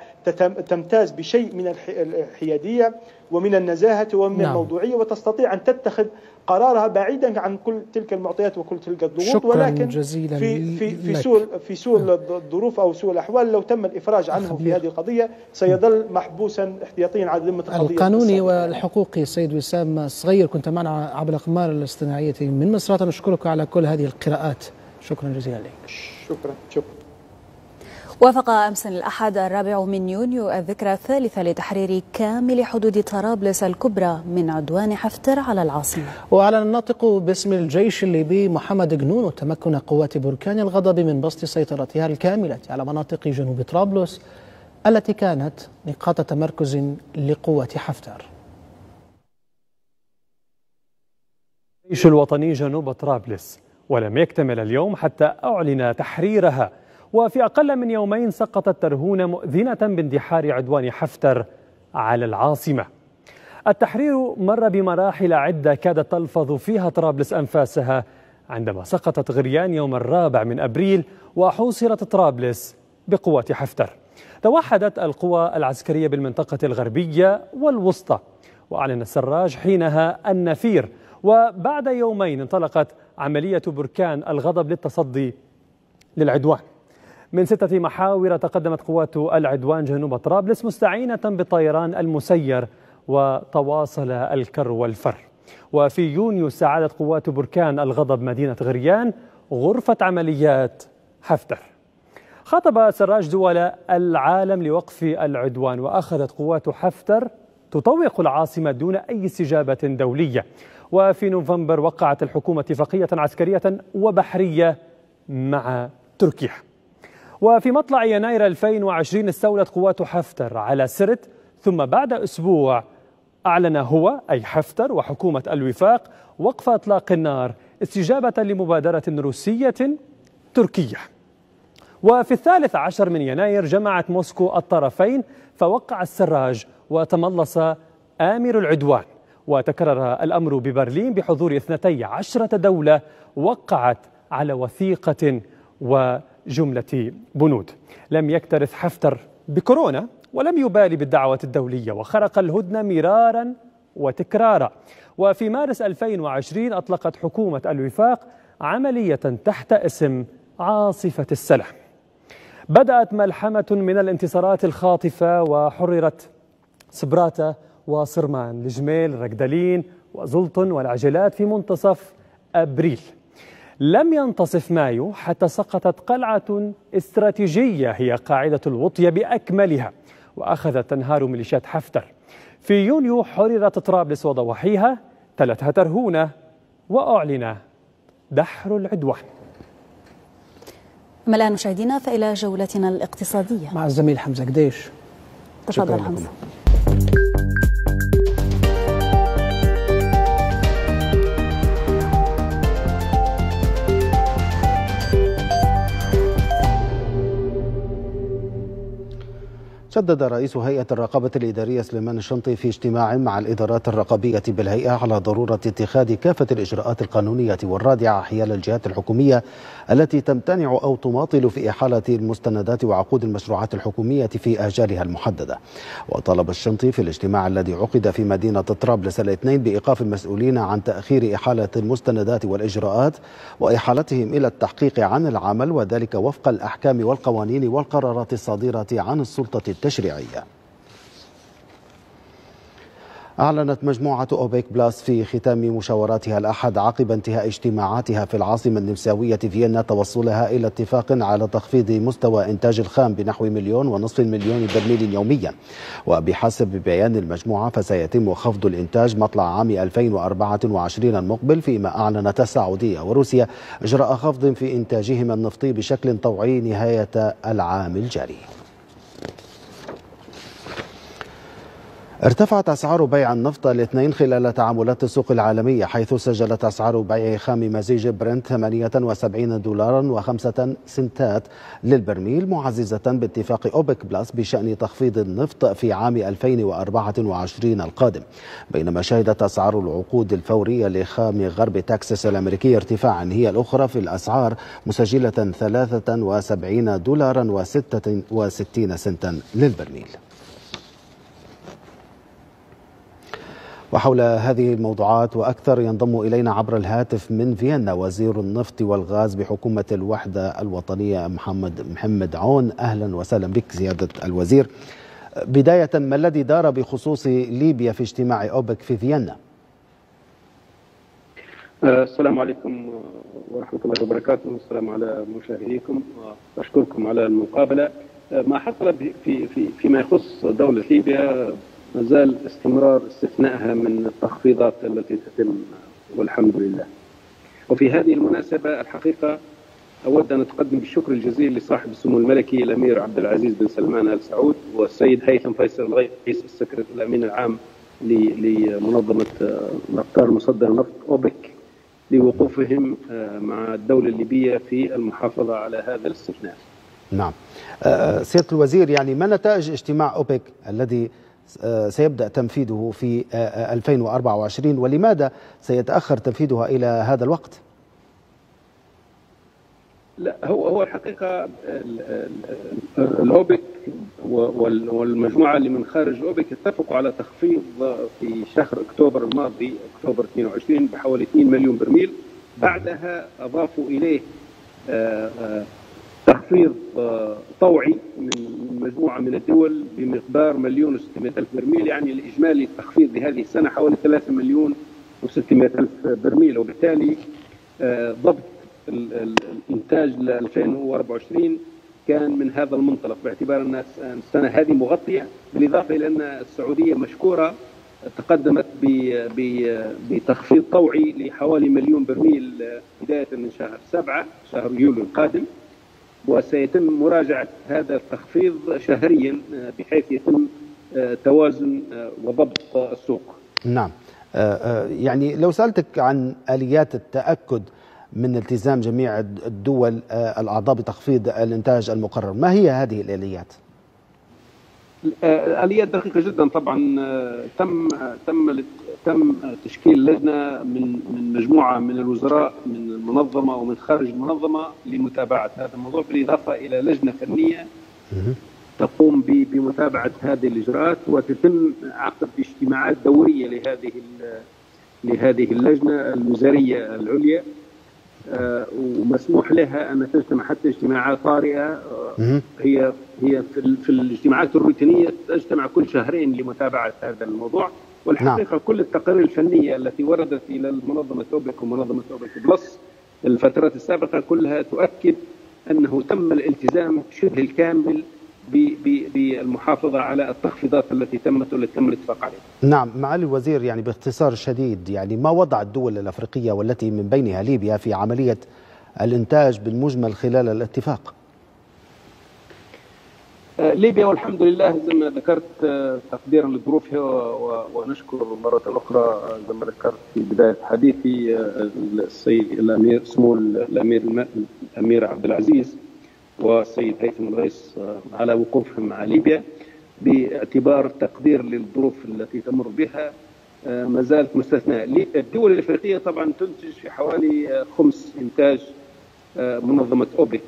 تمتاز بشيء من الحيادية ومن النزاهة ومن نعم. الموضوعية وتستطيع أن تتخذ قرارها بعيدا عن كل تلك المعطيات وكل تلك الضغوط ولكن جزيلا في في في سوء في سوء الظروف أو سوء الأحوال لو تم الإفراج عنه في هذه القضية سيظل محبوسا احتياطيا على ذمة القضية القانوني والحقوقي سيد وسام صغير كنت معنا عبر الأقمار الاصطناعيه من مصر. نشكرك على كل هذه القراءات. شكرا جزيلا لك. شكرا. شكرا. وافق أمس الأحد الرابع من يونيو الذكرى الثالثة لتحرير كامل حدود طرابلس الكبرى من عدوان حفتر على العاصمة. وأعلن الناطق باسم الجيش الليبي محمد جنون تمكن قوات بركان الغضب من بسط سيطرتها الكاملة على مناطق جنوب طرابلس التي كانت نقاط تمركز لقوات حفتر. الجيش الوطني جنوب طرابلس ولم يكتمل اليوم حتى أعلن تحريرها وفي أقل من يومين سقطت ترهون مؤذنة باندحار عدوان حفتر على العاصمة. التحرير مر بمراحل عدة كادت تلفظ فيها طرابلس أنفاسها عندما سقطت غريان يوم الرابع من أبريل وحوصرت طرابلس بقوات حفتر. توحدت القوى العسكرية بالمنطقة الغربية والوسطى وأعلن السراج حينها النفير. وبعد يومين انطلقت عملية بركان الغضب للتصدي للعدوان. من ستة محاور تقدمت قوات العدوان جنوب طرابلس مستعينة بالطيران المسير وتواصل الكر والفر. وفي يونيو ساعدت قوات بركان الغضب مدينة غريان غرفة عمليات حفتر. خاطب سراج دول العالم لوقف العدوان وأخذت قوات حفتر تطوق العاصمة دون أي استجابة دولية. وفي نوفمبر وقعت الحكومة اتفاقية عسكرية وبحرية مع تركيا. وفي مطلع يناير 2020 استولت قوات حفتر على سرت ثم بعد أسبوع أعلن هو أي حفتر وحكومة الوفاق وقف إطلاق النار استجابة لمبادرة روسية تركية. وفي الثالث عشر من يناير جمعت موسكو الطرفين فوقع السراج وتملص آمر العدوان. وتكرر الأمر ببرلين بحضور اثنتي عشرة دولة وقعت على وثيقة و جملة بنود. لم يكترث حفتر بكورونا ولم يبالي بالدعوة الدولية وخرق الهدنة مرارا وتكرارا. وفي مارس 2020 أطلقت حكومة الوفاق عملية تحت اسم عاصفة السلام. بدأت ملحمة من الانتصارات الخاطفة وحررت سبراتة وصرمان لجميل ركدلين وزلطن والعجلات في منتصف أبريل. لم ينتصف مايو حتى سقطت قلعة استراتيجية هي قاعدة الوطية بأكملها وأخذت تنهار ميليشيات حفتر. في يونيو حررت طرابلس وضواحيها تلتها ترهونة وأعلن دحر العدوان. أما الآن مشاهدينا فإلى جولتنا الاقتصادية. مع الزميل حمزة قديش. تفضل حمزة. شدد رئيس هيئة الرقابة الإدارية سليمان الشنطي في اجتماع مع الإدارات الرقابية بالهيئة على ضرورة اتخاذ كافة الإجراءات القانونية والرادعة حيال الجهات الحكومية التي تمتنع أو تماطل في إحالة المستندات وعقود المشروعات الحكومية في آجالها المحددة. وطلب الشنطي في الاجتماع الذي عقد في مدينة طرابلس الاثنين بإيقاف المسؤولين عن تأخير إحالة المستندات والإجراءات وإحالتهم إلى التحقيق عن العمل وذلك وفق الأحكام والقوانين والقرارات الصادرة عن السلطة التشريعية. أعلنت مجموعة أوبيك بلاس في ختام مشاوراتها الأحد عقب انتهاء اجتماعاتها في العاصمة النمساوية فيينا توصلها إلى اتفاق على تخفيض مستوى إنتاج الخام بنحو مليون ونصف المليون برميل يوميا. وبحسب بيان المجموعة فسيتم خفض الإنتاج مطلع عام 2024 المقبل فيما أعلنت السعودية وروسيا إجراء خفض في إنتاجهما النفطي بشكل طوعي نهاية العام الجاري. ارتفعت أسعار بيع النفط الاثنين خلال تعاملات السوق العالمية حيث سجلت أسعار بيع خام مزيج برنت 78 دولارا وخمسة سنتات للبرميل معززة باتفاق أوبك بلس بشأن تخفيض النفط في عام 2024 القادم. بينما شهدت أسعار العقود الفورية لخام غرب تكساس الأمريكي ارتفاعا هي الأخرى في الأسعار مسجلة 73 دولارا و66 سنتا للبرميل. وحول هذه الموضوعات وأكثر ينضم إلينا عبر الهاتف من فيينا وزير النفط والغاز بحكومة الوحدة الوطنية محمد محمد عون. أهلا وسهلا بك سيادة الوزير. بداية ما الذي دار بخصوص ليبيا في اجتماع أوبك في فيينا؟ السلام عليكم ورحمة الله وبركاته. والسلام على مشاهديكم. وأشكركم على المقابلة. ما حصل في في فيما يخص دولة ليبيا ما زال استمرار استثنائها من التخفيضات التي تتم والحمد لله. وفي هذه المناسبة الحقيقة أود أن أتقدم بالشكر الجزيل لصاحب السمو الملكي الأمير عبد العزيز بن سلمان آل سعود والسيد هيثم فيصل الغيث السكرتير الأمين العام لمنظمة مقطار مصدر النفط أوبك لوقوفهم مع الدولة الليبية في المحافظة على هذا الاستثناء. نعم. سيادة الوزير يعني ما نتائج اجتماع أوبك الذي سيبدأ تنفيذه في 2024 ولماذا سيتأخر تنفيذها إلى هذا الوقت؟ لا هو هو الحقيقة الأوبك والمجموعة اللي من خارج أوبك اتفقوا على تخفيض في شهر أكتوبر الماضي أكتوبر 22 بحوالي 2 مليون برميل بعدها أضافوا إليه تخفيض طوعي من مجموعة من الدول بمقدار مليون و600 ألف برميل يعني الإجمالي التخفيض لهذه السنة حوالي 3 مليون و600 ألف برميل. وبالتالي ضبط الإنتاج ل 2024 كان من هذا المنطلق باعتبار أن السنة هذه مغطية. بالإضافة إلى أن السعودية مشكورة تقدمت بتخفيض طوعي لحوالي مليون برميل بداية من شهر سبعة شهر يوليو القادم. وسيتم مراجعة هذا التخفيض شهريا بحيث يتم توازن وضبط السوق نعم يعني لو سألتك عن آليات التأكد من التزام جميع الدول الأعضاء بتخفيض الإنتاج المقرر ما هي هذه الآليات؟ الآليات دقيقة جدا طبعا. تم تم تم تشكيل لجنة من من مجموعة من الوزراء من المنظمة ومن خارج المنظمة لمتابعة هذا الموضوع بالإضافة إلى لجنة فنية تقوم بمتابعة هذه الإجراءات وتتم عقد اجتماعات دورية لهذه لهذه اللجنة الوزارية العليا. ومسموح لها أن تجتمع حتى اجتماعات طارئة هي هي في, في الاجتماعات الروتينية تجتمع كل شهرين لمتابعة هذا الموضوع والحقيقة نعم. كل التقارير الفنية التي وردت إلى المنظمة أوبك ومنظمة أوبك بلس الفترات السابقة كلها تؤكد أنه تم الالتزام شبه الكامل بالمحافظة على التخفيضات التي تمت والتي تم الاتفاق عليها. نعم معالي الوزير يعني باختصار شديد يعني ما وضع الدول الأفريقية والتي من بينها ليبيا في عملية الإنتاج بالمجمل خلال الاتفاق؟ آه، ليبيا والحمد لله زي ما ذكرت آه، تقديرا لظروفها ونشكر مرة أخرى آه، زي ما ذكرت في بداية حديثي السيد الأمير سمو الأمير الأمير عبد العزيز والسيد هيثم الرئيس على وقوفهم مع ليبيا باعتبار تقدير للظروف التي تمر بها. ما زالت مستثناء الدول الإفريقية طبعا تنتج في حوالي خمس إنتاج منظمة أوبك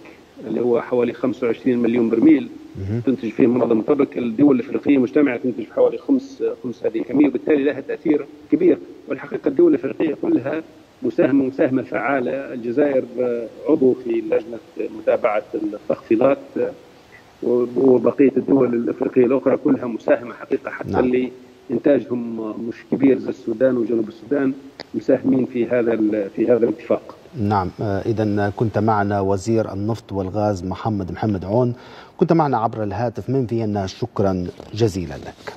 اللي هو حوالي 25 مليون برميل. تنتج فيه منظمة أوبك. الدول الإفريقية مجتمعة تنتج حوالي خمس خمس هذه الكمية وبالتالي لها تأثير كبير. والحقيقة الدول الإفريقية كلها مساهمه مساهمة فعاله الجزائر عضو في لجنة متابعة التخفيضات وبقية الدول الأفريقية الأخرى كلها مساهمة حقيقة حتى نعم. اللي إنتاجهم مش كبير زي السودان وجنوب السودان مساهمين في هذا في هذا الاتفاق. نعم اذا كنت معنا وزير النفط والغاز محمد محمد عون كنت معنا عبر الهاتف من فيينا شكرا جزيلا لك.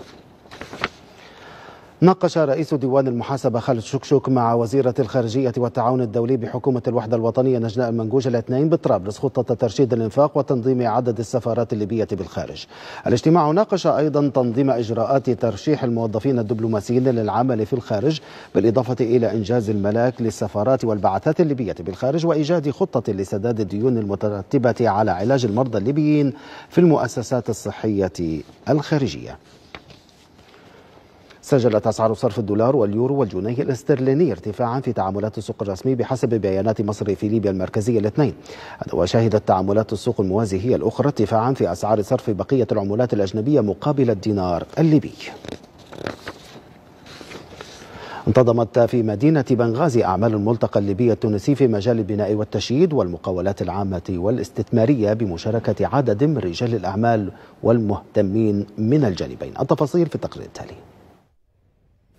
ناقش رئيس ديوان المحاسبة خالد شكشك مع وزيرة الخارجية والتعاون الدولي بحكومة الوحدة الوطنية نجلاء المنقوش الاثنين بطرابلس خطة ترشيد الإنفاق وتنظيم عدد السفارات الليبية بالخارج. الاجتماع ناقش أيضا تنظيم إجراءات ترشيح الموظفين الدبلوماسيين للعمل في الخارج بالإضافة إلى إنجاز الملاك للسفارات والبعثات الليبية بالخارج وإيجاد خطة لسداد الديون المترتبة على علاج المرضى الليبيين في المؤسسات الصحية الخارجية. سجلت أسعار صرف الدولار واليورو والجنيه الاسترليني ارتفاعا في تعاملات السوق الرسمي بحسب بيانات مصر في ليبيا المركزية الاثنين. وشهدت تعاملات السوق الموازي هي الأخرى ارتفاعا في أسعار صرف بقية العملات الأجنبية مقابل الدينار الليبي. انتظمت في مدينة بنغازي أعمال الملتقى الليبي التونسي في مجال البناء والتشييد والمقاولات العامة والاستثمارية بمشاركة عدد من رجال الأعمال والمهتمين من الجانبين. التفاصيل في التقرير التالي.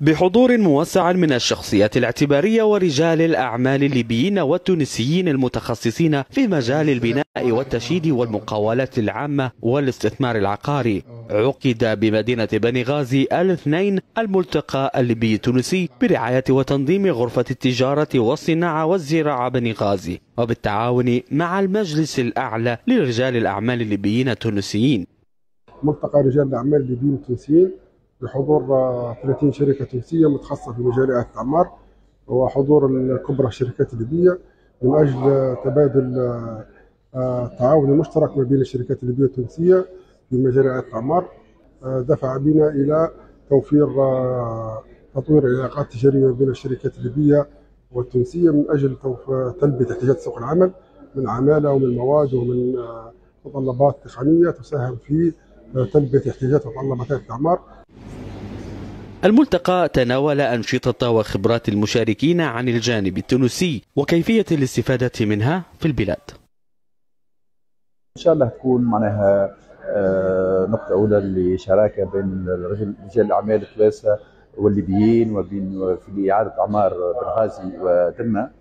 بحضور موسع من الشخصيات الاعتبارية ورجال الأعمال الليبيين والتونسيين المتخصصين في مجال البناء والتشييد والمقاولات العامة والاستثمار العقاري. عقد بمدينة بني غازي الاثنين الملتقى الليبي التونسي برعاية وتنظيم غرفة التجارة والصناعة والزراعة بني غازي وبالتعاون مع المجلس الأعلى لرجال الأعمال الليبيين التونسيين. ملتقى رجال الأعمال الليبيين التونسيين بحضور 30 شركة تونسية متخصصة في مجال إعادة الأعمار. وحضور الكبرى الشركات الليبية من أجل تبادل آه، تعاون مشترك ما بين الشركات الليبية التونسية في مجال آه، دفع بنا إلى توفير آه، تطوير العلاقات التجارية بين الشركات الليبية والتونسية من أجل تلبية احتياجات سوق العمل من عمالة ومن مواد ومن متطلبات تقنية تساهم في تلبية احتياجات ومتطلبات الأعمار. الملتقى تناول أنشطة وخبرات المشاركين عن الجانب التونسي وكيفية الاستفادة منها في البلاد. إن شاء الله تكون معناها آه، نقطة أولى لشراكة بين رجال الأعمال التوانسة والليبيين وبين في إعادة أعمار بنغازي ودرنا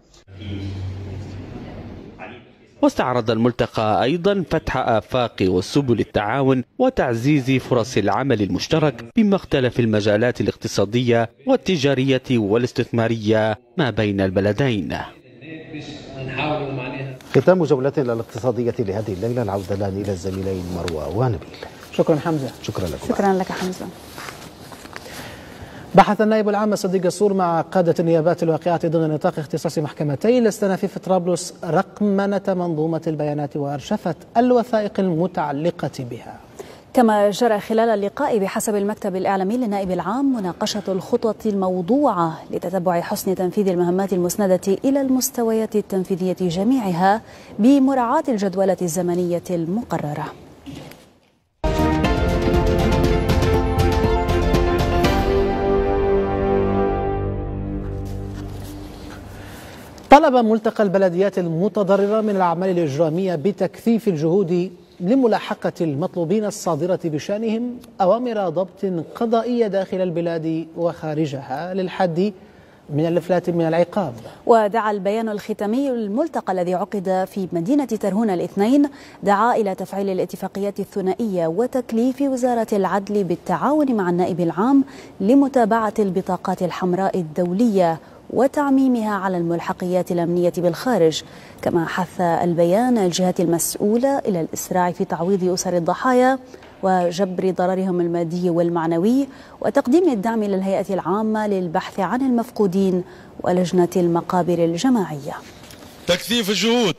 واستعرض الملتقى أيضا فتح آفاق وسبل التعاون وتعزيز فرص العمل المشترك بمختلف المجالات الاقتصادية والتجارية والاستثمارية ما بين البلدين. ختام جولتنا الاقتصادية لهذه الليلة. العودة الآن إلى الزميلين مروى ونبيل شكرا حمزة. شكرا لكم. شكرا لك حمزة. بحث النائب العام صديق السور مع قادة النيابات الواقعة ضمن نطاق اختصاص محكمتي الاستئناف في طرابلس رقمنة منظومة البيانات وأرشفة الوثائق المتعلقة بها. كما جرى خلال اللقاء بحسب المكتب الإعلامي للنائب العام مناقشة الخطط الموضوعة لتتبع حسن تنفيذ المهمات المسندة إلى المستويات التنفيذية جميعها بمراعاة الجدولة الزمنية المقررة. طلب ملتقى البلديات المتضررة من الأعمال الإجرامية بتكثيف الجهود لملاحقة المطلوبين الصادرة بشأنهم أوامر ضبط قضائية داخل البلاد وخارجها للحد من الإفلات من العقاب. ودعا البيان الختامي الملتقى الذي عقد في مدينة ترهون الاثنين دعا إلى تفعيل الاتفاقيات الثنائية وتكليف وزارة العدل بالتعاون مع النائب العام لمتابعة البطاقات الحمراء الدولية وتعميمها على الملحقيات الأمنية بالخارج كما حث البيان الجهات المسؤولة إلى الإسراع في تعويض أسر الضحايا وجبر ضررهم المادي والمعنوي وتقديم الدعم للهيئة العامة للبحث عن المفقودين ولجنة المقابر الجماعية. تكثيف الجهود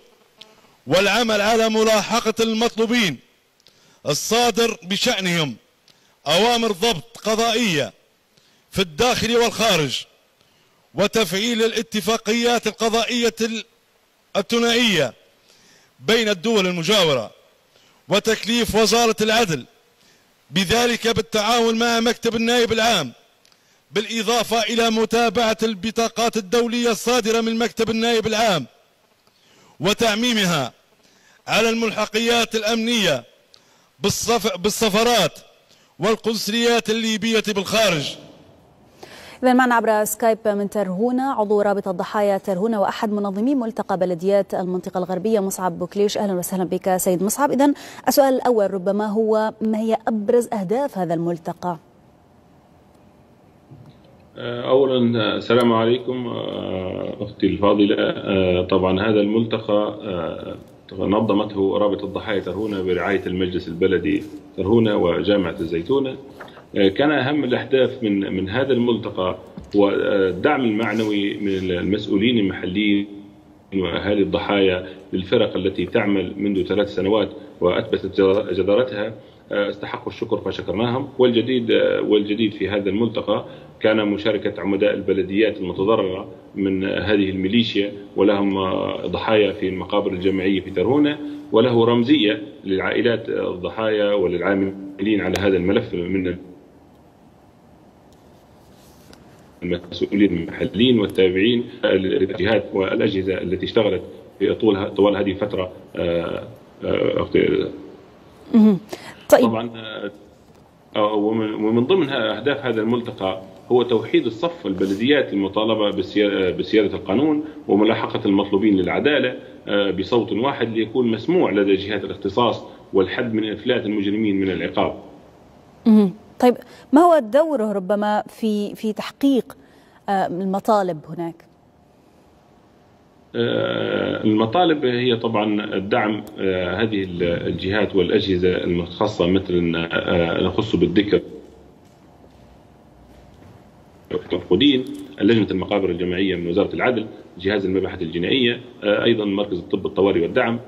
والعمل على ملاحقة المطلوبين الصادر بشأنهم أوامر ضبط قضائية في الداخل والخارج. وتفعيل الاتفاقيات القضائية الثنائية بين الدول المجاورة وتكليف وزارة العدل. بذلك بالتعاون مع مكتب النائب العام بالإضافة إلى متابعة البطاقات الدولية الصادرة من مكتب النائب العام وتعميمها على الملحقيات الأمنية بالسفارات والقنصليات الليبية بالخارج. إذا معنا عبر سكايب من ترهونة عضو رابطة ضحايا ترهونة وأحد منظمي ملتقى بلديات المنطقة الغربية مصعب بوكليش. أهلا وسهلا بك سيد مصعب. إذا السؤال الأول ربما هو ما هي أبرز أهداف هذا الملتقى؟ اولا السلام عليكم أختي الفاضلة. طبعا هذا الملتقى نظمته رابطه ضحايا ترهونه برعاية المجلس البلدي ترهونه وجامعة الزيتونة. كان أهم الأهداف من من هذا الملتقى هو الدعم المعنوي من المسؤولين المحليين واهالي الضحايا للفرق التي تعمل منذ ثلاث سنوات وأثبتت جدارتها. استحقوا الشكر فشكرناهم. والجديد والجديد في هذا الملتقى كان مشاركة عمداء البلديات المتضررة من هذه الميليشيا ولهم ضحايا في المقابر الجامعية في ترهونة وله رمزية للعائلات الضحايا وللعاملين على هذا الملف من المسؤولين المحليين والتابعين الجهات والأجهزة التي اشتغلت في طول طوال هذه الفترة طيب. طبعا ومن ضمن أهداف هذا الملتقى هو توحيد الصف البلديات المطالبة بسيادة القانون وملاحقة المطلوبين للعدالة بصوت واحد ليكون مسموع لدى جهات الاختصاص والحد من إفلات المجرمين من العقاب. طيب ما هو دوره ربما في في تحقيق المطالب هناك؟ المطالب هي طبعا الدعم هذه الجهات والأجهزة المختصه مثل نخص بالذكر المفقودين لجنه المقابر الجماعية من وزارة العدل جهاز المباحث الجنائية أيضا مركز الطب الطوارئ والدعم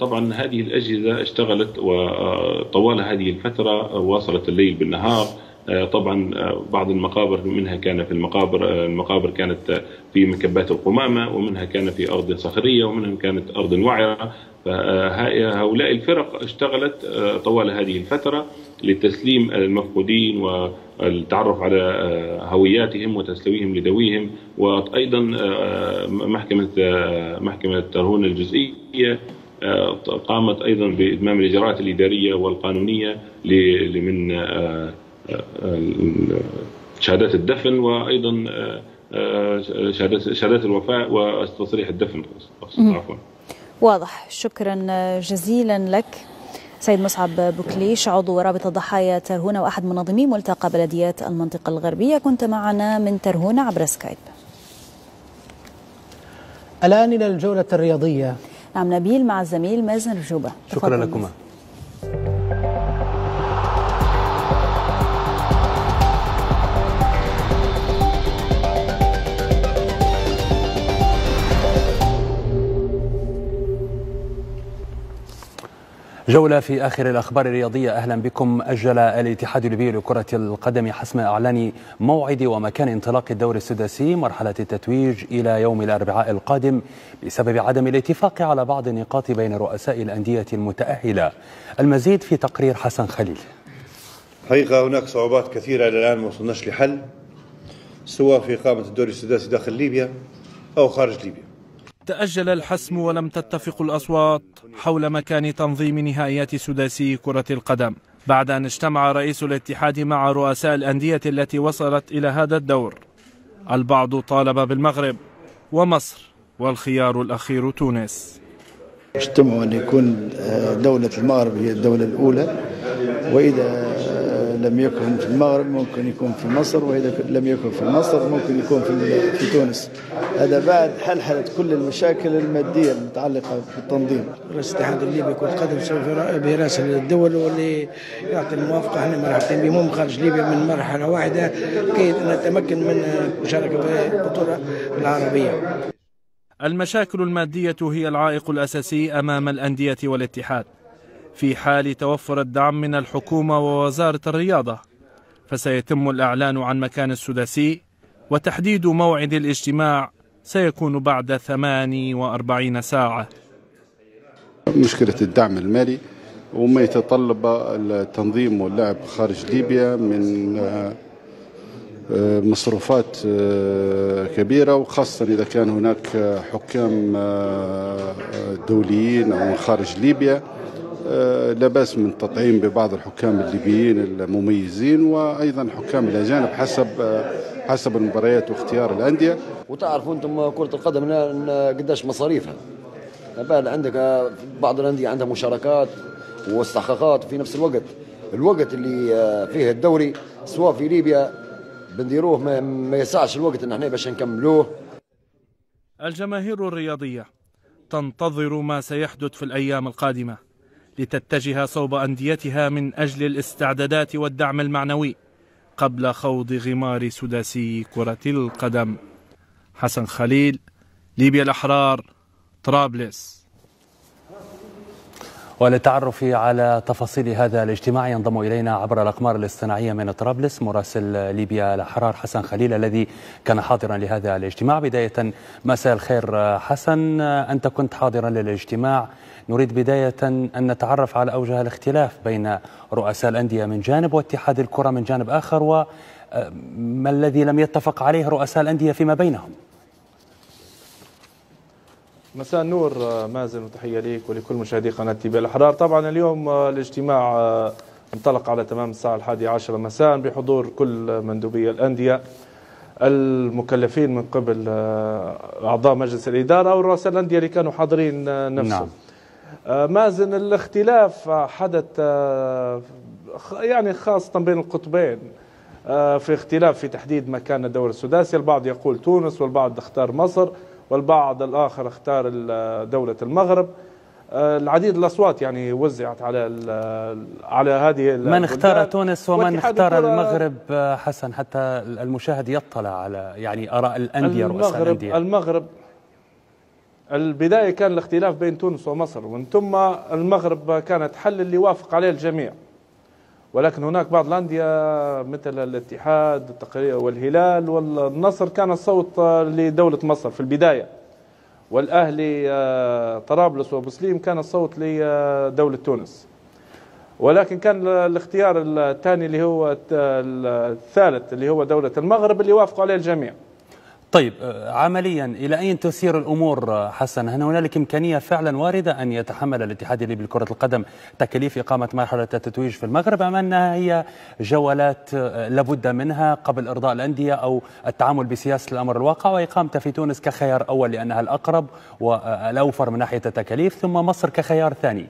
طبعا هذه الأجهزة اشتغلت وطوال هذه الفترة واصلت الليل بالنهار. طبعا بعض المقابر منها كان في المقابر المقابر كانت في مكبات القمامة ومنها كان في أرض صخرية ومنها كانت أرض وعره فهؤلاء الفرق اشتغلت طوال هذه الفترة لتسليم المفقودين والتعرف على هوياتهم وتسليمهم لذويهم. وأيضا محكمة محكمة ترهون الجزئية قامت أيضا بإتمام الإجراءات الإدارية والقانونية لمن شهادات الدفن وأيضا شهادات شهادات الوفاة وتصريح الدفن. عفوا. واضح. شكرا جزيلا لك. سيد مصعب بوكليش عضو رابطة ضحايا ترهونة وأحد منظمي ملتقى بلديات المنطقة الغربية. كنت معنا من ترهونة عبر سكايب. الآن إلى الجولة الرياضية. نعم نبيل مع الزميل مازن رجوبة. شكرا لكم جولة في آخر الأخبار الرياضية. أهلا بكم. أجل الاتحاد الليبي لكرة القدم حسم إعلان موعد ومكان انطلاق الدور السداسي مرحلة التتويج إلى يوم الأربعاء القادم بسبب عدم الاتفاق على بعض النقاط بين رؤساء الأندية المتأهلة. المزيد في تقرير حسن خليل. حقيقة هناك صعوبات كثيرة إلى الآن ما وصلناش لحل سواء في إقامة الدوري السداسي داخل ليبيا أو خارج ليبيا. تأجل الحسم ولم تتفق الأصوات. حول مكان تنظيم نهائيات سداسي كرة القدم بعد أن اجتمع رئيس الاتحاد مع رؤساء الأندية التي وصلت إلى هذا الدور. البعض طالب بالمغرب ومصر والخيار الأخير تونس. اجتمعوا أن يكون دولة المغرب هي الدولة الأولى وإذا لم يكن في المغرب ممكن يكون في مصر وإذا لم يكن في مصر ممكن يكون في في تونس. هذا بعد حلحلة كل المشاكل المادية المتعلقة بالتنظيم. رئيس الاتحاد الليبي كرة قدم سوف براسل الدول واللي يعطي الموافقة إحنا مرحبتين بهم خارج ليبيا من مرحلة واحدة كي نتمكن من المشاركة في البطولة العربية. المشاكل المادية هي العائق الأساسي أمام الأندية والاتحاد. في حال توفر الدعم من الحكومة ووزارة الرياضة. فسيتم الإعلان عن مكان السداسي وتحديد موعد الاجتماع سيكون بعد 48 ساعة. مشكلة الدعم المالي وما يتطلب التنظيم واللعب خارج ليبيا من مصروفات كبيرة وخاصة إذا كان هناك حكام دوليين أو من خارج ليبيا. لا بأس من التطعيم ببعض الحكام الليبيين المميزين وأيضا حكام الأجانب حسب حسب المباريات واختيار الأندية. وتعرفوا أنتم كرة القدم قداش مصاريفها. بعد عندك بعض الأندية عندها مشاركات واستحقاقات وفي نفس الوقت. الوقت اللي فيه الدوري سواء في ليبيا بنديروه ما, ما يسعش الوقت إن إحنا باش نكملوه. الجماهير الرياضية تنتظر ما سيحدث في الأيام القادمة. لتتجه صوب أنديتها من أجل الاستعدادات والدعم المعنوي قبل خوض غمار سداسي كرة القدم. حسن خليل ليبيا الأحرار طرابلس. وللتعرف على تفاصيل هذا الاجتماع ينضم إلينا عبر الأقمار الاصطناعية من طرابلس مراسل ليبيا الأحرار حسن خليل الذي كان حاضرا لهذا الاجتماع. بداية مساء الخير حسن. أنت كنت حاضرا للاجتماع. نريد بداية أن نتعرف على أوجه الاختلاف بين رؤساء الأندية من جانب واتحاد الكرة من جانب آخر وما الذي لم يتفق عليه رؤساء الأندية فيما بينهم؟ مساء النور مازن وتحية ليك ولكل مشاهدي قناة تيبي الأحرار. طبعا اليوم الاجتماع انطلق على تمام الساعة الحادية عشر مساء بحضور كل مندوبي الأندية المكلفين من قبل أعضاء مجلس الإدارة ورؤساء الأندية اللي كانوا حاضرين نفسهم. نعم. مازن الاختلاف حدث يعني خاصة بين القطبين في اختلاف في تحديد مكان الدوري السداسي. البعض يقول تونس والبعض اختار مصر. والبعض الآخر اختار دولة المغرب. العديد الأصوات يعني وزعت على على هذه من اختار تونس ومن اختار المغرب حسن؟ حتى المشاهد يطلع على يعني آراء الأندية رؤساء الأندية. المغرب البداية كان الاختلاف بين تونس ومصر ومن ثم المغرب كانت حل اللي وافق عليه الجميع. ولكن هناك بعض الأندية مثل الاتحاد والهلال والنصر كان الصوت لدولة مصر في البداية. والأهلي طرابلس وبسليم كان الصوت لدولة تونس. ولكن كان الاختيار الثاني اللي هو الثالث اللي هو دولة المغرب اللي وافقوا عليه الجميع. طيب عمليا إلى أين تسير الأمور حسن؟ هل هنالك إمكانية فعلا واردة أن يتحمل الاتحاد الليبي لكرة القدم تكاليف إقامة مرحلة التتويج في المغرب أم انها هي جولات لابد منها قبل إرضاء الأندية أو التعامل بسياسة الأمر الواقع واقامته في تونس كخيار أول لأنها الأقرب والأوفر من ناحية التكاليف ثم مصر كخيار ثاني.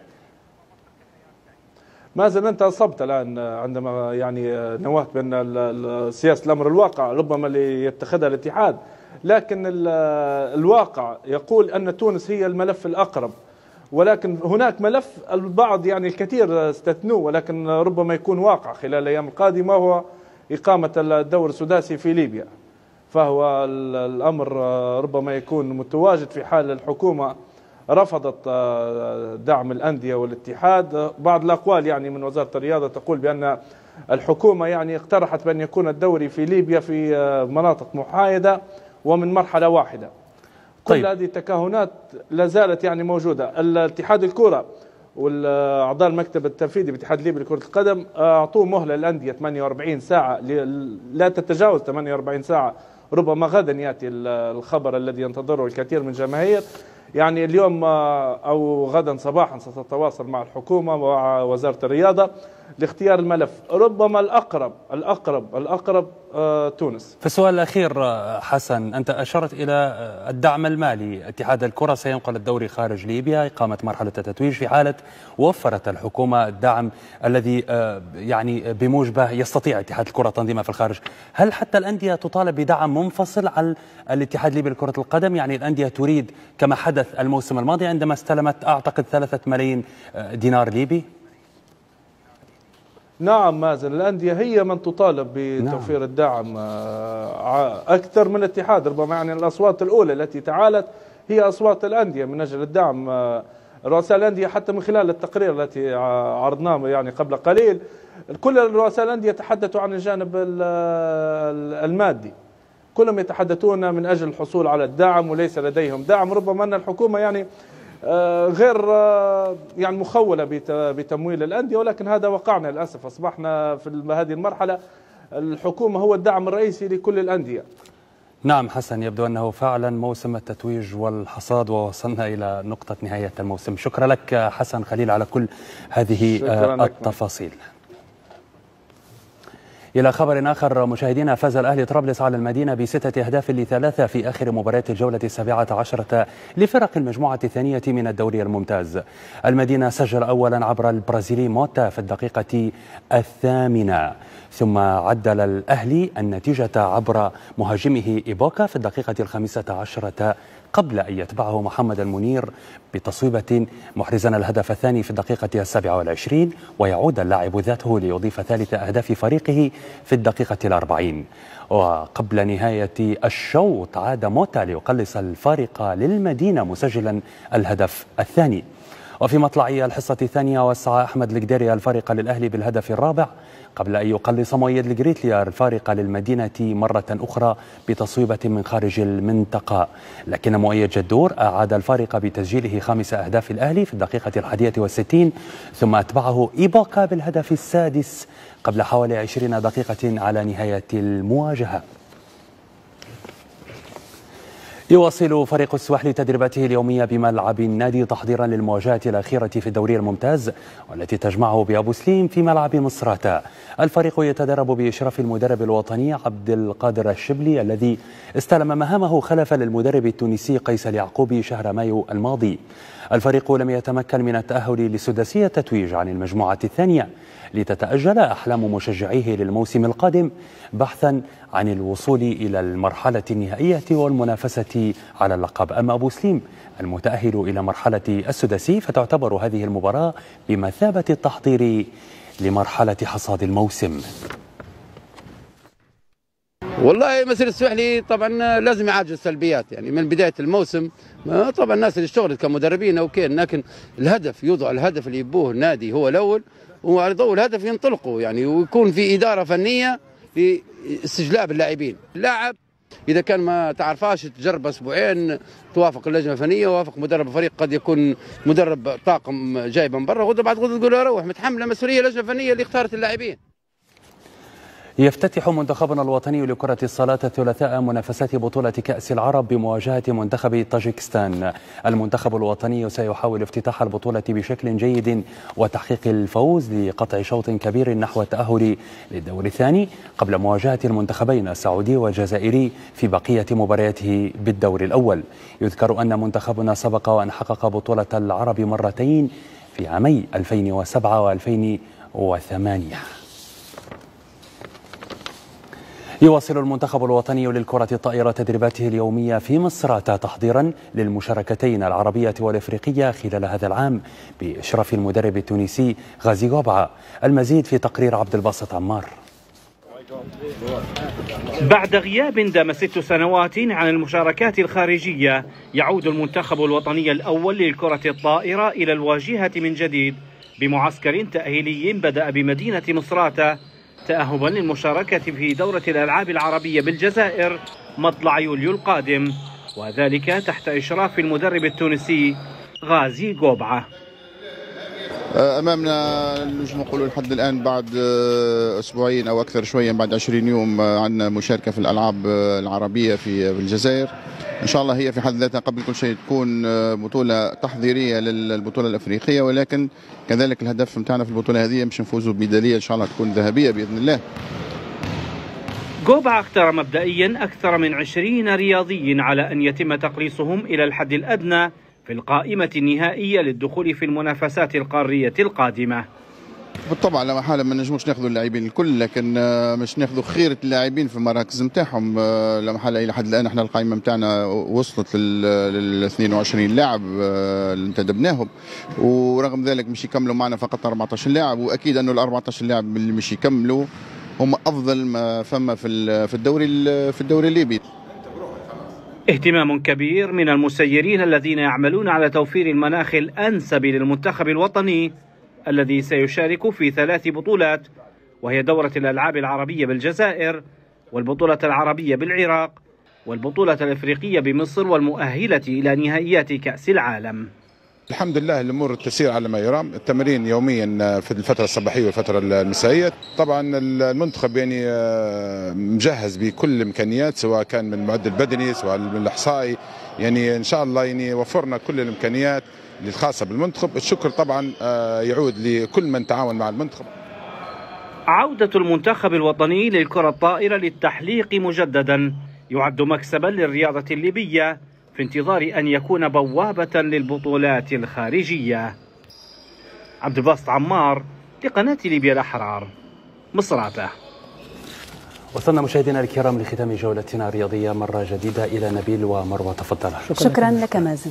مازن أنت أصبت الآن عندما يعني نوهت بأن سياسة الأمر الواقع ربما اللي يتخذها الاتحاد. لكن الواقع يقول أن تونس هي الملف الأقرب. ولكن هناك ملف البعض يعني الكثير استثنوه ولكن ربما يكون واقع خلال الأيام القادمة وهو إقامة الدور السداسي في ليبيا. فهو الأمر ربما يكون متواجد في حال الحكومة رفضت دعم الأندية والاتحاد. بعض الأقوال يعني من وزارة الرياضة تقول بأن الحكومة يعني اقترحت بأن يكون الدوري في ليبيا في مناطق محايدة ومن مرحلة واحدة. كل طيب. هذه التكهنات لا زالت يعني موجودة. الاتحاد الكرة والأعضاء المكتب التنفيذي باتحاد ليبيا لكرة القدم أعطوه مهلة للأندية 48 ساعة لا تتجاوز 48 ساعة. ربما غدا يأتي الخبر الذي ينتظره الكثير من الجماهير. يعني اليوم أو غدا صباحا ستتواصل مع الحكومة ومع وزارة الرياضة. لاختيار الملف. ربما الأقرب الأقرب الأقرب آه تونس. في السؤال الأخير آه، حسن أنت أشرت إلى آه، الدعم المالي. اتحاد الكرة سينقل الدوري خارج ليبيا إقامة مرحلة التتويج في حالة وفرت الحكومة الدعم الذي يعني بموجبة يستطيع اتحاد الكرة تنظيمه في الخارج. هل حتى الأندية تطالب بدعم منفصل عن الاتحاد الليبي لكرة القدم؟ يعني الأندية تريد كما حدث الموسم الماضي عندما استلمت أعتقد ثلاثة ملايين دينار ليبي. نعم مازن الأندية هي من تطالب بتوفير نعم. الدعم آه، أكثر من الاتحاد ربما يعني الأصوات الأولى التي تعالت هي أصوات الأندية من أجل الدعم آه، رؤساء الأندية حتى من خلال التقرير التي عرضناه يعني قبل قليل كل رؤساء الأندية تحدثوا عن الجانب المادي كلهم يتحدثون من أجل الحصول على الدعم وليس لديهم دعم ربما أن الحكومة يعني غير آه، يعني مخولة بتمويل الأندية ولكن هذا وقعنا للأسف. أصبحنا في هذه المرحلة الحكومة هو الدعم الرئيسي لكل الأندية. نعم حسن يبدو أنه فعلا موسم التتويج والحصاد ووصلنا إلى نقطة نهاية الموسم. شكرا لك حسن خليل على كل هذه التفاصيل. إلى خبر آخر مشاهدينا فاز الأهلي طرابلس على المدينة بستة أهداف لثلاثة في آخر مباريات الجولة السابعة عشرة لفرق المجموعة الثانية من الدوري الممتاز. المدينة سجل أولا عبر البرازيلي موتا في الدقيقة الثامنة. ثم عدل الأهلي النتيجة عبر مهاجمه إيبوكا في الدقيقة الخامسة عشرة قبل أن يتبعه محمد المنير بتصويبة محرزا الهدف الثاني في الدقيقة السابعة والعشرين ويعود اللاعب ذاته ليضيف ثالث أهداف فريقه في الدقيقة الأربعين. وقبل نهاية الشوط عاد موتا ليقلص الفارق للمدينة مسجلا الهدف الثاني. وفي مطلع الحصة الثانية وسع أحمد القديري الفارق للأهلي بالهدف الرابع. قبل أن يقلص مؤيد الجريتليا الفارق للمدينة مرة أخرى بتصويبة من خارج المنطقة. لكن مؤيد جدور أعاد الفارق بتسجيله خامس أهداف الأهلي في الدقيقة الحادية والستين ثم أتبعه إيبوكا بالهدف السادس قبل حوالي عشرين دقيقة على نهاية المواجهة. يواصل فريق السواحل تدريباته اليومية بملعب النادي تحضيرا للمواجهة الأخيرة في الدوري الممتاز والتي تجمعه بأبو سليم في ملعب مصراتة الفريق يتدرب بإشراف المدرب الوطني عبد القادر الشبلي الذي استلم مهامه خلفا للمدرب التونسي قيس اليعقوبي شهر مايو الماضي. الفريق لم يتمكن من التأهل لسداسية تتويج عن المجموعة الثانية لتتأجل أحلام مشجعيه للموسم القادم بحثا عن الوصول إلى المرحلة النهائية والمنافسة على اللقب. أما أبو سليم المتأهل إلى مرحلة السداسي فتعتبر هذه المباراة بمثابة التحضير لمرحلة حصاد الموسم. والله مسير السوحلي طبعا لازم يعالج السلبيات. يعني من بداية الموسم طبعا الناس اللي اشتغلت كمدربين أو كين لكن الهدف يوضع الهدف اللي يبوه النادي هو الأول وعلى ضوء الهدف ينطلقوا. يعني ويكون في إدارة فنية لاستجلاب اللاعبين. اللاعب إذا كان ما تعرفاش تجرب أسبوعين توافق اللجنة الفنية وافق مدرب الفريق قد يكون مدرب طاقم جاي من برا غدا بعد تقول روح متحمله مسؤولية اللجنة الفنية اللي اختارت اللاعبين. يفتتح منتخبنا الوطني لكرة الصلاة الثلاثاء منافسات بطولة كأس العرب بمواجهة منتخب طاجيكستان المنتخب الوطني سيحاول افتتاح البطولة بشكل جيد وتحقيق الفوز لقطع شوط كبير نحو التأهل للدور الثاني قبل مواجهة المنتخبين السعودي والجزائري في بقية مبارياته بالدور الأول. يذكر أن منتخبنا سبق وأن حقق بطولة العرب مرتين في عامي 2007 و2008 يواصل المنتخب الوطني للكرة الطائرة تدريباته اليومية في مصراتة تحضيرا للمشاركتين العربية والإفريقية خلال هذا العام بإشراف المدرب التونسي غازي غوبعة المزيد في تقرير عبد الباسط عمار. بعد غياب دام ست سنوات عن المشاركات الخارجية يعود المنتخب الوطني الأول للكرة الطائرة إلى الواجهة من جديد بمعسكر تأهيلي بدأ بمدينة مصراتة تأهبا للمشاركة في دورة الألعاب العربية بالجزائر مطلع يوليو القادم وذلك تحت إشراف المدرب التونسي غازي قوبعة أمامنا نجم نقولوا لحد الآن بعد أسبوعين أو أكثر شوية بعد 20 يوم عندنا مشاركة في الألعاب العربية في الجزائر إن شاء الله هي في حد ذاتها قبل كل شيء تكون آه، بطولة تحضيرية للبطولة الأفريقية ولكن كذلك الهدف نتاعنا في البطولة هذه مش نفوزوا بميداليه إن شاء الله تكون ذهبية بإذن الله. جوبا أختار مبدئيا أكثر من عشرين رياضي على أن يتم تقليصهم إلى الحد الأدنى في القائمة النهائية للدخول في المنافسات القارية القادمة. بالطبع لا محاله ما نجموش ناخذوا اللاعبين الكل لكن آه، مش ناخذوا خيرة اللاعبين في المراكز نتاعهم. آه، لا محاله إلى حد الآن إحنا القائمة نتاعنا وصلت لل 22 لاعب آه، اللي انتدبناهم. ورغم ذلك مش يكملوا معنا فقط 14 لاعب وأكيد أنه ال 14 لاعب اللي مش يكملوا هم أفضل ما فما في في الدوري في الدوري الليبي. اهتمام كبير من المسيرين الذين يعملون على توفير المناخ الأنسب للمنتخب الوطني. الذي سيشارك في ثلاث بطولات وهي دورة الألعاب العربية بالجزائر والبطولة العربية بالعراق والبطولة الإفريقية بمصر والمؤهلة إلى نهائيات كأس العالم. الحمد لله الأمور تسير على ما يرام. التمرين يوميا في الفترة الصباحية والفترة المسائيه طبعا المنتخب يعني آه، مجهز بكل الإمكانيات سواء كان من المعد البدني سواء من الإحصائي. يعني إن شاء الله يعني وفرنا كل الإمكانيات. الخاصة بالمنتخب. الشكر طبعا آه، يعود لكل من تعاون مع المنتخب. عودة المنتخب الوطني للكرة الطائرة للتحليق مجددا. يعد مكسبا للرياضة الليبية في انتظار أن يكون بوابة للبطولات الخارجية. عبد الباسط عمار لقناة ليبيا الأحرار مصراتة. وصلنا مشاهدينا الكرام لختام جولتنا الرياضية مرة جديدة. إلى نبيل ومروة تفضل. شكرا, شكرا لك مازن.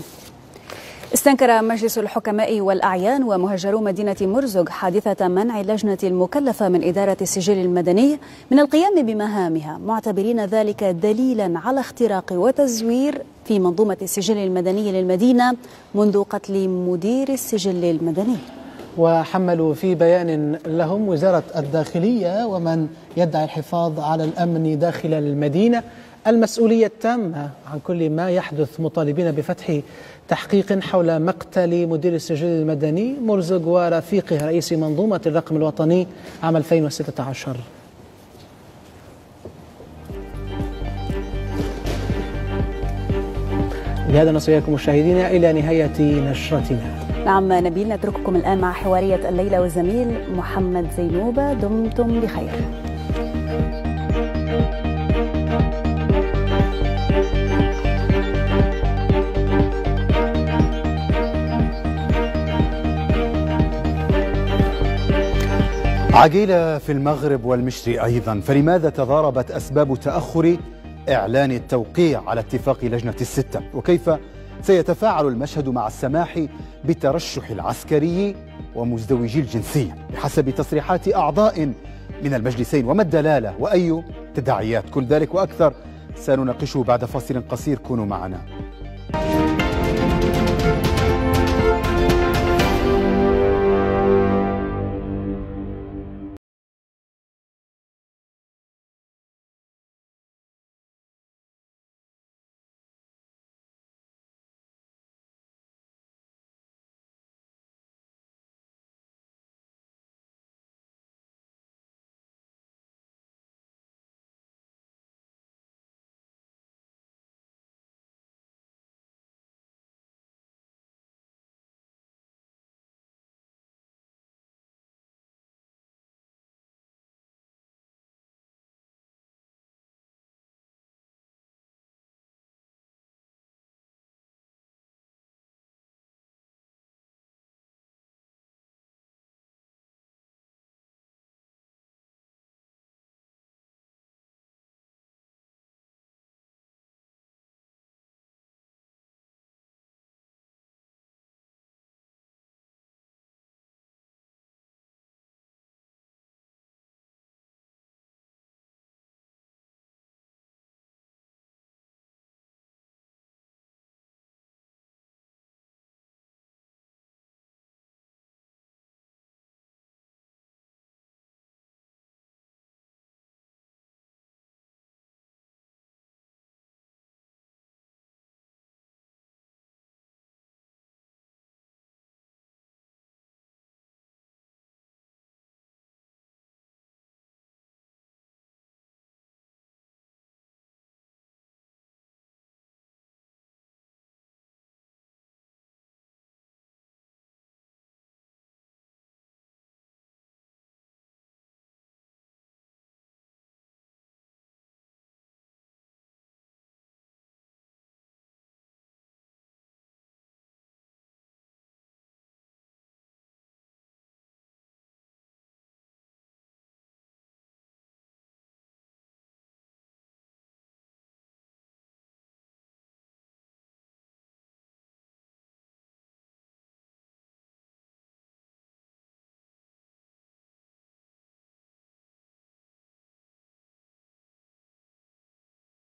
استنكر مجلس الحكماء والأعيان ومهجرو مدينة مرزق حادثة منع اللجنة المكلفة من إدارة السجل المدني من القيام بمهامها. معتبرين ذلك دليلا على اختراق وتزوير في منظومة السجل المدني للمدينة منذ قتل مدير السجل المدني. وحملوا في بيان لهم وزارة الداخلية ومن يدعي الحفاظ على الأمن داخل المدينة المسؤولية التامة عن كل ما يحدث مطالبين بفتح تحقيق حول مقتل مدير السجل المدني مرزق ورفيقه رئيس منظومة الرقم الوطني عام 2016 بهذا نصيحكم مشاهدينا إلى نهاية نشرتنا. نعم نبيل نترككم الآن مع حوارية الليلة والزميل محمد زينوبة. دمتم بخير. عقيلة في المغرب والمشري أيضا. فلماذا تضاربت أسباب تأخر إعلان التوقيع على اتفاق لجنة الستة؟ وكيف سيتفاعل المشهد مع السماح بالترشح العسكري ومزدوجي الجنسية بحسب تصريحات أعضاء من المجلسين؟ وما الدلالة؟ وأي تداعيات؟ كل ذلك وأكثر سنناقشه بعد فاصل قصير. كونوا معنا.